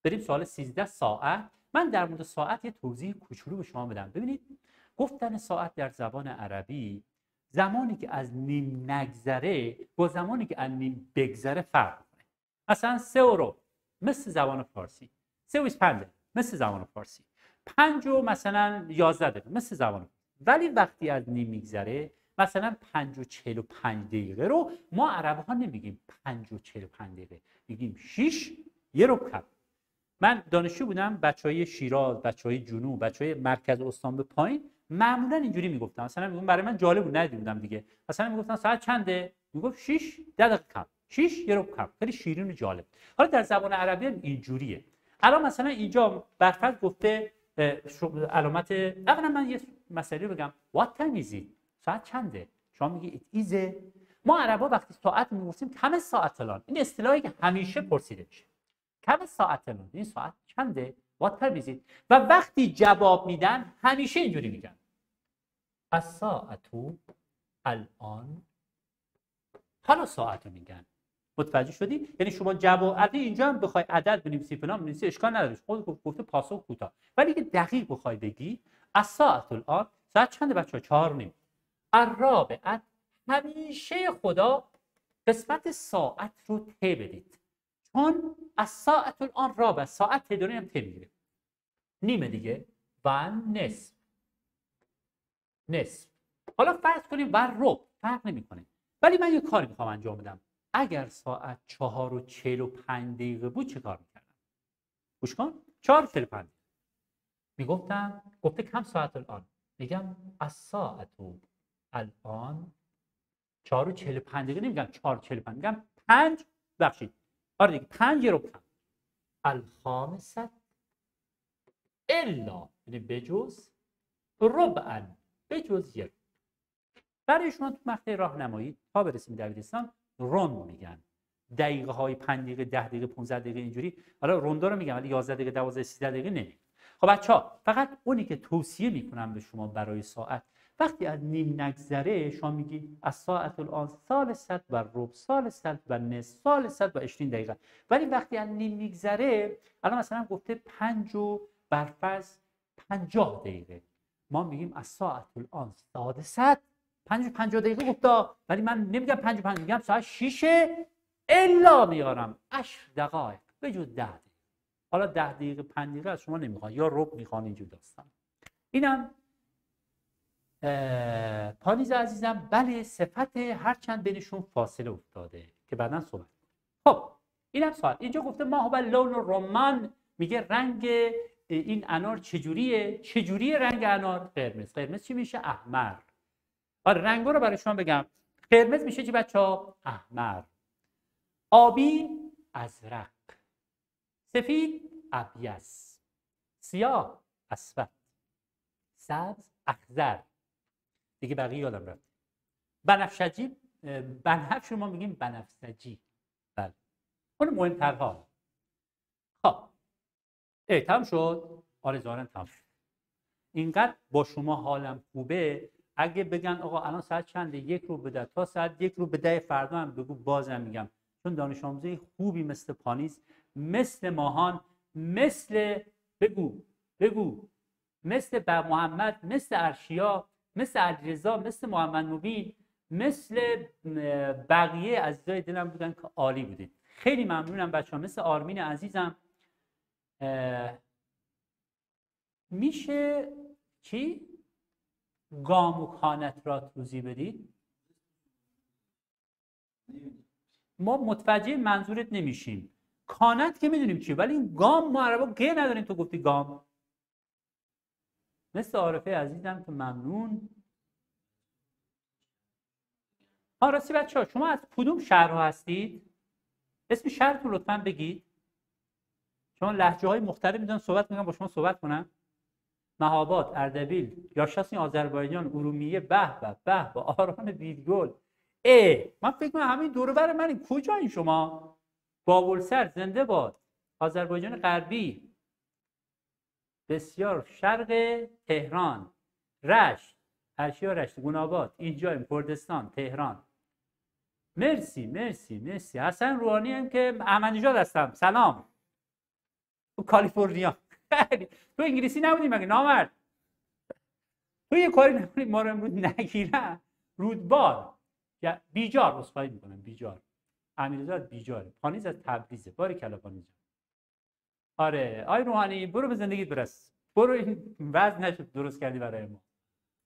بریم سال 13 ساعت. من در مورد ساعت یه توضیح کوچولو به شما بدم. ببینید گفتن ساعت در زبان عربی زمانی که از نیم نگذره با زمانی که از نیم بگذره فرق کنه مثلا سه رو مثل زبان فارسی. سه و مثل زبان فارسی. پنج و مثلا یازده دقیقه مثل زبان ولی وقتی از نیم میگذره مثلا پنج و چهل و پنج دقیقه رو ما عرب ها نمیگیم پنج و چهل و پنج دقیقه. میگیم شیش یه رو کم من دانشجو بودم بچه های شیراز بچه های جنوب بچه های مرکز استان به پایین. معمولا اینجوری می‌گفتم. مثلا میگم برای من جالب بود ندیده بودم دیگه. مثلا می‌گفتن ساعت چنده؟ می‌گفت 6 10 دقیقه کم. 6 یه رو کم. خیلی شیرین و جالب. حالا در زبان عربی اینجوریه. الان مثلا اینجا برفرض گفته علامت اولا من یه مسئله بگم. What time is it? ساعت چنده؟ شما میگی it is ما عربا وقتی ساعت می‌گفتیم کم ساعت الان. این اصطلاحی که همیشه پرسیده میشه کم ساعت الان این ساعت چنده؟ What time و وقتی جواب میدن همیشه اینجوری میگن. از ساعتو الان حالا ساعت رو میگن. متوجه شدی؟ یعنی شما جواب عدد اینجا هم بخوای عدد بنویسی فلان بنویسی اشکال نداره. خود گفته پاسخ کوتاه. ولی اگه دقیق بخوای بگی از ساعت الان ساعت چند بچه چهار نیم. الرابعت همیشه خدا قسمت ساعت رو ته بدید. چون از ساعت الان رابع ساعت تداری هم می‌گیره. نیمه دیگه و نصف. نصف. حالا فرض کنیم و رو فرق نمی‌کنه. ولی من یه کاری می‌خوام انجام بدم. اگر ساعت چهار و چهل و پنج دقیقه بود چه کار می‌کردم؟ گوش کن. چهار چهل و پنج. می‌گفتم گفته کم ساعت الان. میگم از ساعت و الان چهار و چهل و پنج دقیقه نمیگم چهار چهل و پنج میگم پنج. بخشید آره دیگه پنج رو کم الخامست الا یعنی بجز ربعا به جز یک. برای شما تو مقطع راهنمایی تا برسیم دبیرستان رون میگن. دقیقه های 5 دقیقه 10 دقیقه 15 دقیقه اینجوری. حالا روندا رو میگم ولی 11 دقیقه 12 13 دقیقه نمیگم خب بچه ها فقط اونی که توصیه می‌کنم به شما برای ساعت وقتی از نیم نگذره شما میگی از ساعت الان سال صد و رب سال صد و نصف سال صد و 20 دقیقه. ولی وقتی از نیم میگذره الان مثلا گفته پنج و برفرض پنجاه دقیقه. ما میگیم از ساعت الان سادست پنج پنجاه دقیقه گفته ولی من نمیگم پنج پنج میگم ساعت شیشه الا میارم. اش دقایق به جز ده دقیقه. حالا ده دقیقه پنج دقیقه از شما نمی‌خوان یا رب می‌خوان اینجور داستان. اینم پانیز عزیزم بله صفت هرچند بینشون فاصله افتاده که بعدا صحبت خب اینم سوال. اینجا گفته ما هو لون رمان میگه رنگ این انار چجوریه؟ چجوریه رنگ انار؟ قرمز. قرمز چی میشه؟ احمر. آره رنگا رو برای شما بگم. قرمز میشه چی بچه ها؟ احمر. آبی ازرق. سفید ابیس سیاه اسود. سبز اخضر. دیگه بقیه یادم رفت. بنفشجی بنفش رو ما میگیم بنفسجی بله. اون مهمترها. خب. ای تم شد؟ آره زارن تم شد. اینقدر با شما حالم خوبه. اگه بگن آقا الان ساعت چنده؟ یک رو بده تا ساعت یک رو بده فردا هم بگو بازم میگم. چون دانش آموزه خوبی مثل پانیز مثل ماهان مثل بگو بگو مثل به محمد مثل ارشیا مثل علیرضا مثل محمد مبین مثل بقیه عزیزای دلم بودن که عالی بودید خیلی ممنونم بچه ها مثل آرمین عزیزم میشه چی؟ گام و کانت را توضیح بدید؟ ما متوجه منظورت نمیشیم. کانت که می‌دونیم چیه ولی این گام ما عربا که نداریم تو گفتی گام؟ مثل عارفه عزیزم که ممنون. ها راستی بچه ها شما از کدوم شهرها هستید؟ اسم شهرتون لطفا بگید. شما لحجه های مختلف می‌دونن صحبت می‌کنن با شما صحبت کنن مهاباد اردبیل یاشاسین آذربایجان ارومیه به به به به آران بیدگل ای من فکر کنم همین دور بر من کجا این شما؟ بابلسر زنده باد. آذربایجان غربی. بسیار شرق تهران. رشت. ارشیا رشت. گوناباد اینجا کردستان. تهران. مرسی مرسی مرسی. حسن روحانی هم که احمد نژاد هستم. سلام. تو کالیفرنیا. تو انگلیسی نبودی مگه؟ نامرد. تو یه کاری نکنی ما رو امروز رودبار. بیجار. اصفایی می‌کنم. بیجار. امیرزاد بیجاره. پانیز از تبریزه. باری کلا پانیز. آره. آی روحانی برو به زندگی برس. برو این وضع نشد درست کردی برای ما.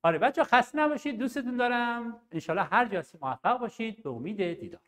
آره بچه خسته نباشید. دوستتون دارم. انشالله هر جاسی موفق باشید. به امید دیدار.